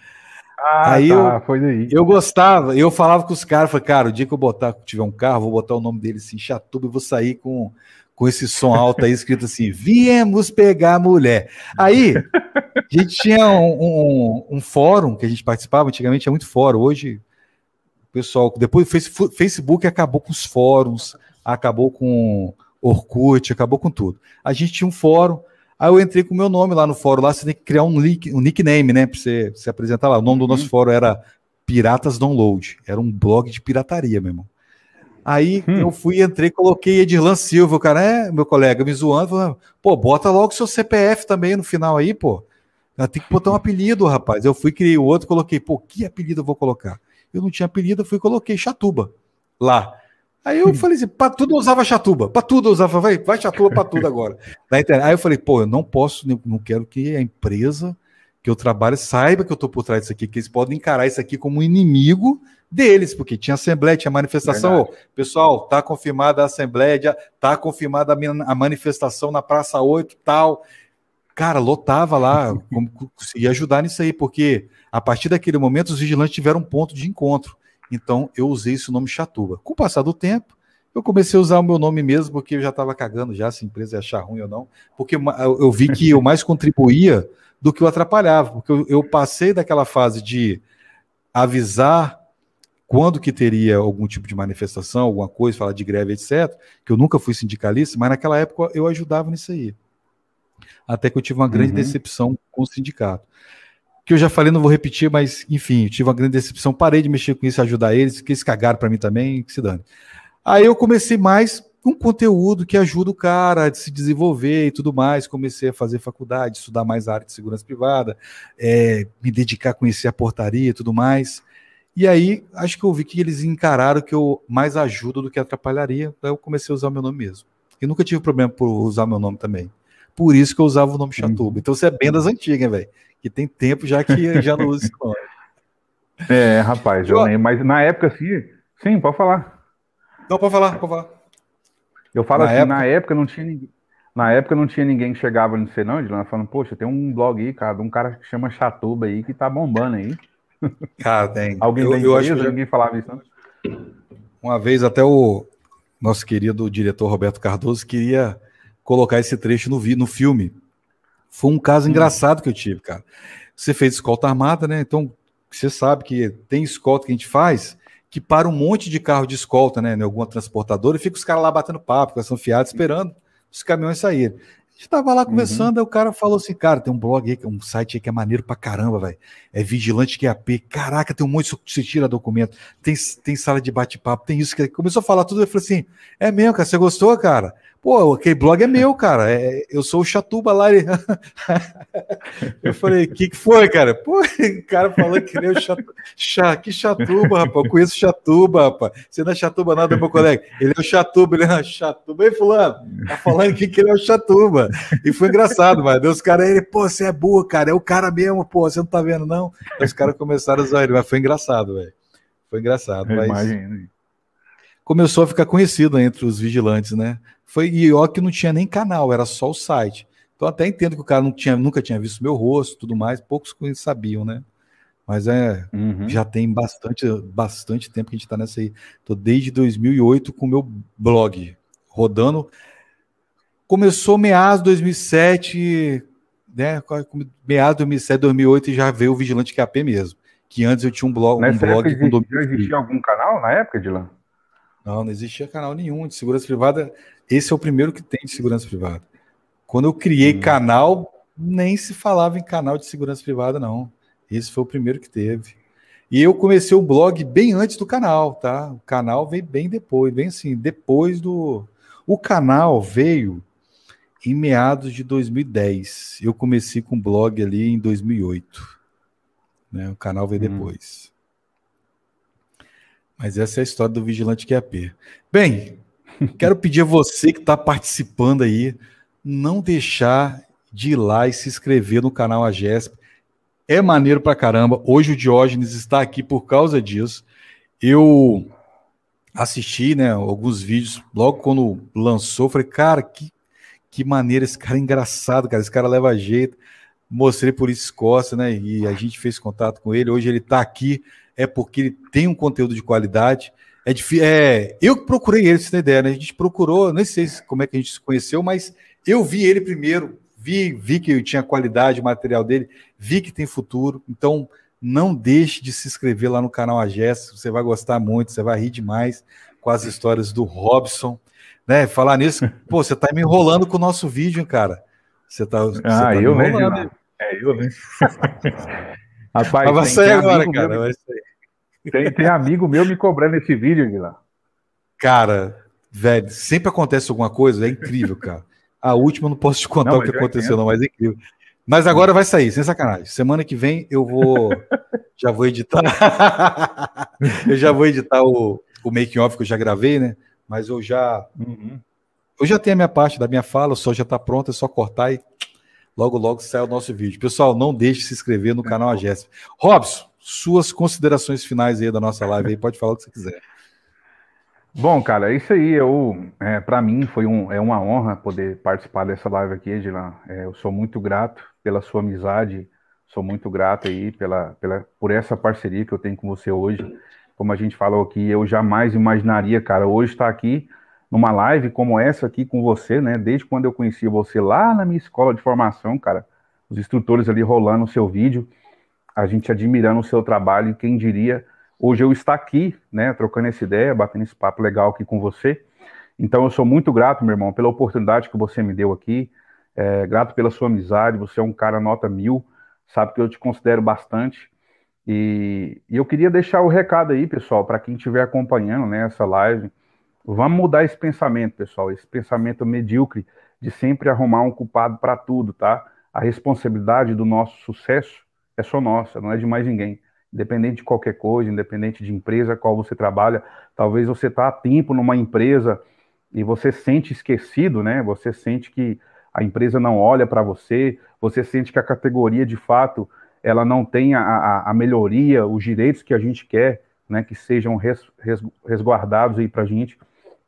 Ah, aí tá, eu, foi daí. eu gostava, eu falava com os caras, falei, cara, o dia que eu botar, tiver um carro, vou botar o nome dele assim, Chatuba, e vou sair com com esse som alto aí escrito assim: viemos pegar mulher. Aí, a gente tinha um, um, um, fórum que a gente participava, antigamente tinha muito fórum, hoje o pessoal, depois o Facebook acabou com os fóruns, acabou com Orkut, acabou com tudo. A gente tinha um fórum, aí eu entrei com o meu nome lá no fórum, lá você tem que criar um, link, um nickname, né, para você se apresentar lá. O nome do nosso uhum. fórum era Piratas Download, era um blog de pirataria, meu irmão. Aí hum. eu fui, entrei, coloquei Edirlan Silva, o cara, é, meu colega, me zoando, falando, pô, bota logo seu CPF também no final aí, pô. Tem que botar um apelido, rapaz. Eu fui, criei o outro, coloquei, pô, que apelido eu vou colocar? Eu não tinha apelido, eu fui coloquei Chatuba lá. Aí eu falei assim, pra tudo eu usava Chatuba, pra tudo eu usava, vai, vai Chatuba pra tudo agora. Aí eu falei, pô, eu não posso, não quero que a empresa que eu trabalho saiba que eu tô por trás disso aqui, que eles podem encarar isso aqui como um inimigo deles, porque tinha assembleia, tinha manifestação. Oh, pessoal, tá confirmada a assembleia, tá confirmada a manifestação na Praça 8, tal. Cara, lotava lá, conseguia ajudar nisso aí, porque a partir daquele momento os vigilantes tiveram um ponto de encontro. Então eu usei esse nome Chatuba. Com o passar do tempo, eu comecei a usar o meu nome mesmo, porque eu já estava cagando já se a empresa ia achar ruim ou não, porque eu vi que eu mais contribuía do que eu atrapalhava, porque eu, eu passei daquela fase de avisar quando que teria algum tipo de manifestação, alguma coisa, falar de greve, etc., que eu nunca fui sindicalista, mas naquela época eu ajudava nisso aí. Até que eu tive uma grande uhum. decepção com o sindicato. Que eu já falei, não vou repetir, mas enfim, eu tive uma grande decepção, parei de mexer com isso, ajudar eles, que eles cagaram para mim também, que se dane. Aí eu comecei mais com conteúdo que ajuda o cara a se desenvolver e tudo mais. Comecei a fazer faculdade, estudar mais a área de segurança privada, é, me dedicar a conhecer a portaria e tudo mais. E aí, acho que eu vi que eles encararam que eu mais ajudo do que atrapalharia, daí eu comecei a usar o meu nome mesmo. E nunca tive problema por usar meu nome também. Por isso que eu usava o nome Chatuba. Então você é bem das antigas, velho. Que tem tempo já que já não usa esse nome. É, rapaz, eu lembro, mas na época sim, sim, pode falar. Não, pode falar, pode falar. Eu falo na assim, época... na época não tinha ninguém. Na época não tinha ninguém que chegava no sei não, falando, poxa, tem um blog aí, cara, de um cara que chama Chatuba aí que tá bombando aí. Cara, tem. Alguém eu, eu acho que ninguém falava isso, não? Uma vez até o nosso querido diretor Roberto Cardoso queria colocar esse trecho no, no filme. Foi um caso hum. engraçado que eu tive, cara. Você fez escolta armada, né? Então, você sabe que tem escolta que a gente faz que para um monte de carro de escolta, né, em alguma transportadora, e fica os caras lá batendo papo, com fiados, esperando os caminhões saírem. gente tava lá conversando, uhum. aí o cara falou assim, cara, tem um blog aí, um site aí que é maneiro pra caramba, velho. É Vigilante QAP. Caraca, tem um monte de você tira documento, tem, tem sala de bate-papo, tem isso. que Começou a falar tudo, eu falei assim, é mesmo, cara, você gostou, cara? Pô, aquele blog é meu, cara. É, eu sou o Chatuba lá. eu falei, o que, que foi, cara? Pô, o cara falou que ele é o Chatuba. Que Chatuba, rapaz? Eu conheço Chatuba, rapaz. Você não é Chatuba nada, meu colega. Ele é o Chatuba, ele é o Chatuba. Ei, fulano, tá falando aqui que ele é o Chatuba. E foi engraçado, mas os caras, ele, pô, você é burro, cara. É o cara mesmo, pô, você não tá vendo, não? Aí os caras começaram a zoar ele, mas foi engraçado, velho. Foi engraçado. Mas... Imagina. Começou a ficar conhecido entre os vigilantes, né? Foi e ó que não tinha nem canal, era só o site. Então até entendo que o cara não tinha, nunca tinha visto meu rosto, tudo mais, poucos sabiam, né? Mas é, uhum. já tem bastante, bastante tempo que a gente está nessa aí. Tô desde 2008 com o meu blog rodando. Começou meados de 2007, né? Meados de 2007, 2008 e já veio o Vigilante QAP mesmo. Que antes eu tinha um blog, Nessa um blog com existia, existia algum canal na época, Dilan? Não, não existia canal nenhum de segurança privada. Esse é o primeiro que tem de segurança privada. Quando eu criei hum. canal, nem se falava em canal de segurança privada, não. Esse foi o primeiro que teve. E eu comecei o blog bem antes do canal, tá? O canal veio bem depois, bem assim, depois do. O canal veio em meados de 2010. Eu comecei com o blog ali em 2008. Né? O canal veio hum. depois. Mas essa é a história do Vigilante QAP. Bem, quero pedir a você que está participando aí, não deixar de ir lá e se inscrever no canal AGESP. É maneiro pra caramba. Hoje o Diógenes está aqui por causa disso. Eu assisti né, alguns vídeos logo quando lançou. Falei, cara, que, que maneira, esse cara é engraçado, cara. Esse cara leva jeito. Mostrei por isso Escócia, né? E a gente fez contato com ele. Hoje ele está aqui é porque ele tem um conteúdo de qualidade. É, difícil, é eu que procurei ele, se tem ideia, né? A gente procurou, não sei como é que a gente se conheceu, mas eu vi ele primeiro, vi, vi que tinha qualidade o material dele, vi que tem futuro. Então, não deixe de se inscrever lá no canal AGES, você vai gostar muito, você vai rir demais com as histórias do Robson. Né? Falar nisso, pô, você tá me enrolando com o nosso vídeo, cara. Você tá, você ah, tá eu mesmo? É, eu mesmo. Rapaz, vai sair agora, cara. Vai sair. Tem, tem amigo meu me cobrando esse vídeo de lá. Cara, velho, sempre acontece alguma coisa, é incrível, cara. A última eu não posso te contar não, o que aconteceu, não, mas é incrível. Mas agora vai sair, sem sacanagem. Semana que vem eu vou. já vou editar. eu já vou editar o, o making off que eu já gravei, né? Mas eu já. Uhum. Eu já tenho a minha parte da minha fala, o som já está pronto, é só cortar e logo, logo sai o nosso vídeo. Pessoal, não deixe de se inscrever no canal AGESP. Robson, suas considerações finais aí da nossa live aí, pode falar o que você quiser. Bom, cara, é isso aí. Eu, é, para mim, foi um, é uma honra poder participar dessa live aqui, Edilan. É, eu sou muito grato pela sua amizade, sou muito grato aí pela, pela, por essa parceria que eu tenho com você hoje. Como a gente falou aqui, eu jamais imaginaria, cara, hoje estar aqui numa live como essa aqui com você, né? Desde quando eu conhecia você lá na minha escola de formação, cara, os instrutores ali rolando o seu vídeo a gente admirando o seu trabalho e quem diria hoje eu estar aqui, né, trocando essa ideia, batendo esse papo legal aqui com você. Então eu sou muito grato, meu irmão, pela oportunidade que você me deu aqui, é, grato pela sua amizade, você é um cara nota mil, sabe que eu te considero bastante. E, e eu queria deixar o recado aí, pessoal, para quem estiver acompanhando né, essa live, vamos mudar esse pensamento, pessoal, esse pensamento medíocre de sempre arrumar um culpado para tudo, tá? A responsabilidade do nosso sucesso é só nossa, não é de mais ninguém. Independente de qualquer coisa, independente de empresa qual você trabalha, talvez você está há tempo numa empresa e você sente esquecido, né? Você sente que a empresa não olha para você, você sente que a categoria de fato ela não tem a, a, a melhoria, os direitos que a gente quer, né? Que sejam res, res, resguardados aí para a gente.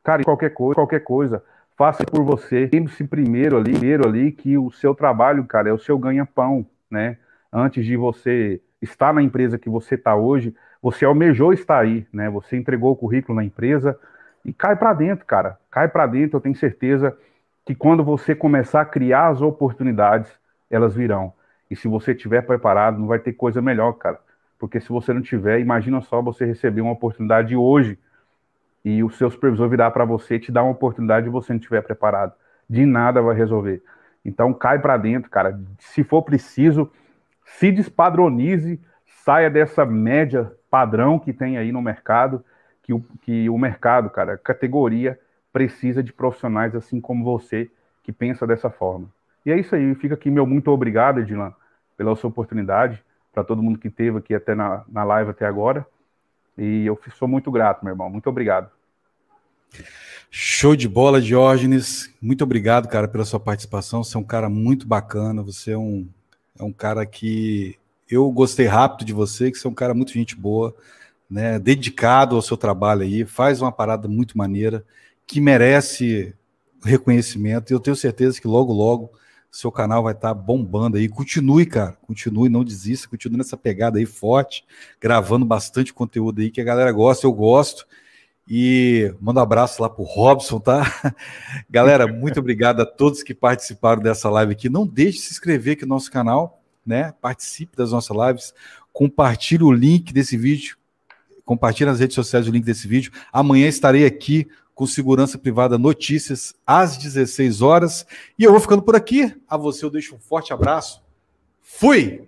Cara, qualquer coisa, qualquer coisa, faça por você. Lembre-se primeiro ali, primeiro ali que o seu trabalho, cara, é o seu ganha-pão, né? Antes de você estar na empresa que você está hoje, você almejou estar aí, né? Você entregou o currículo na empresa e cai para dentro, cara. Cai para dentro. Eu tenho certeza que quando você começar a criar as oportunidades, elas virão. E se você estiver preparado, não vai ter coisa melhor, cara. Porque se você não tiver, imagina só você receber uma oportunidade hoje e o seu supervisor virar para você te dar uma oportunidade e você não estiver preparado. De nada vai resolver. Então cai para dentro, cara. Se for preciso, se despadronize, saia dessa média padrão que tem aí no mercado, que o, que o mercado, cara, categoria, precisa de profissionais assim como você, que pensa dessa forma. E é isso aí, fica aqui meu muito obrigado, Edilan, pela sua oportunidade, para todo mundo que esteve aqui até na, na live até agora. E eu sou muito grato, meu irmão. Muito obrigado. Show de bola, Diógenes. Muito obrigado, cara, pela sua participação. Você é um cara muito bacana. Você é um, é um cara que eu gostei rápido de você, que você é um cara muito gente boa, né? Dedicado ao seu trabalho aí, faz uma parada muito maneira, que merece reconhecimento. E eu tenho certeza que logo, logo, seu canal vai estar bombando aí. Continue, cara. Continue, não desista. Continue nessa pegada aí forte, gravando bastante conteúdo aí que a galera gosta. Eu gosto. E manda um abraço lá pro Robson, tá? Galera, muito obrigado a todos que participaram dessa live aqui. Não deixe de se inscrever aqui no nosso canal, né? Participe das nossas lives, compartilhe o link desse vídeo, compartilhe nas redes sociais o link desse vídeo. Amanhã estarei aqui com Segurança Privada Notícias às 16 horas. E eu vou ficando por aqui. A você eu deixo um forte abraço. Fui!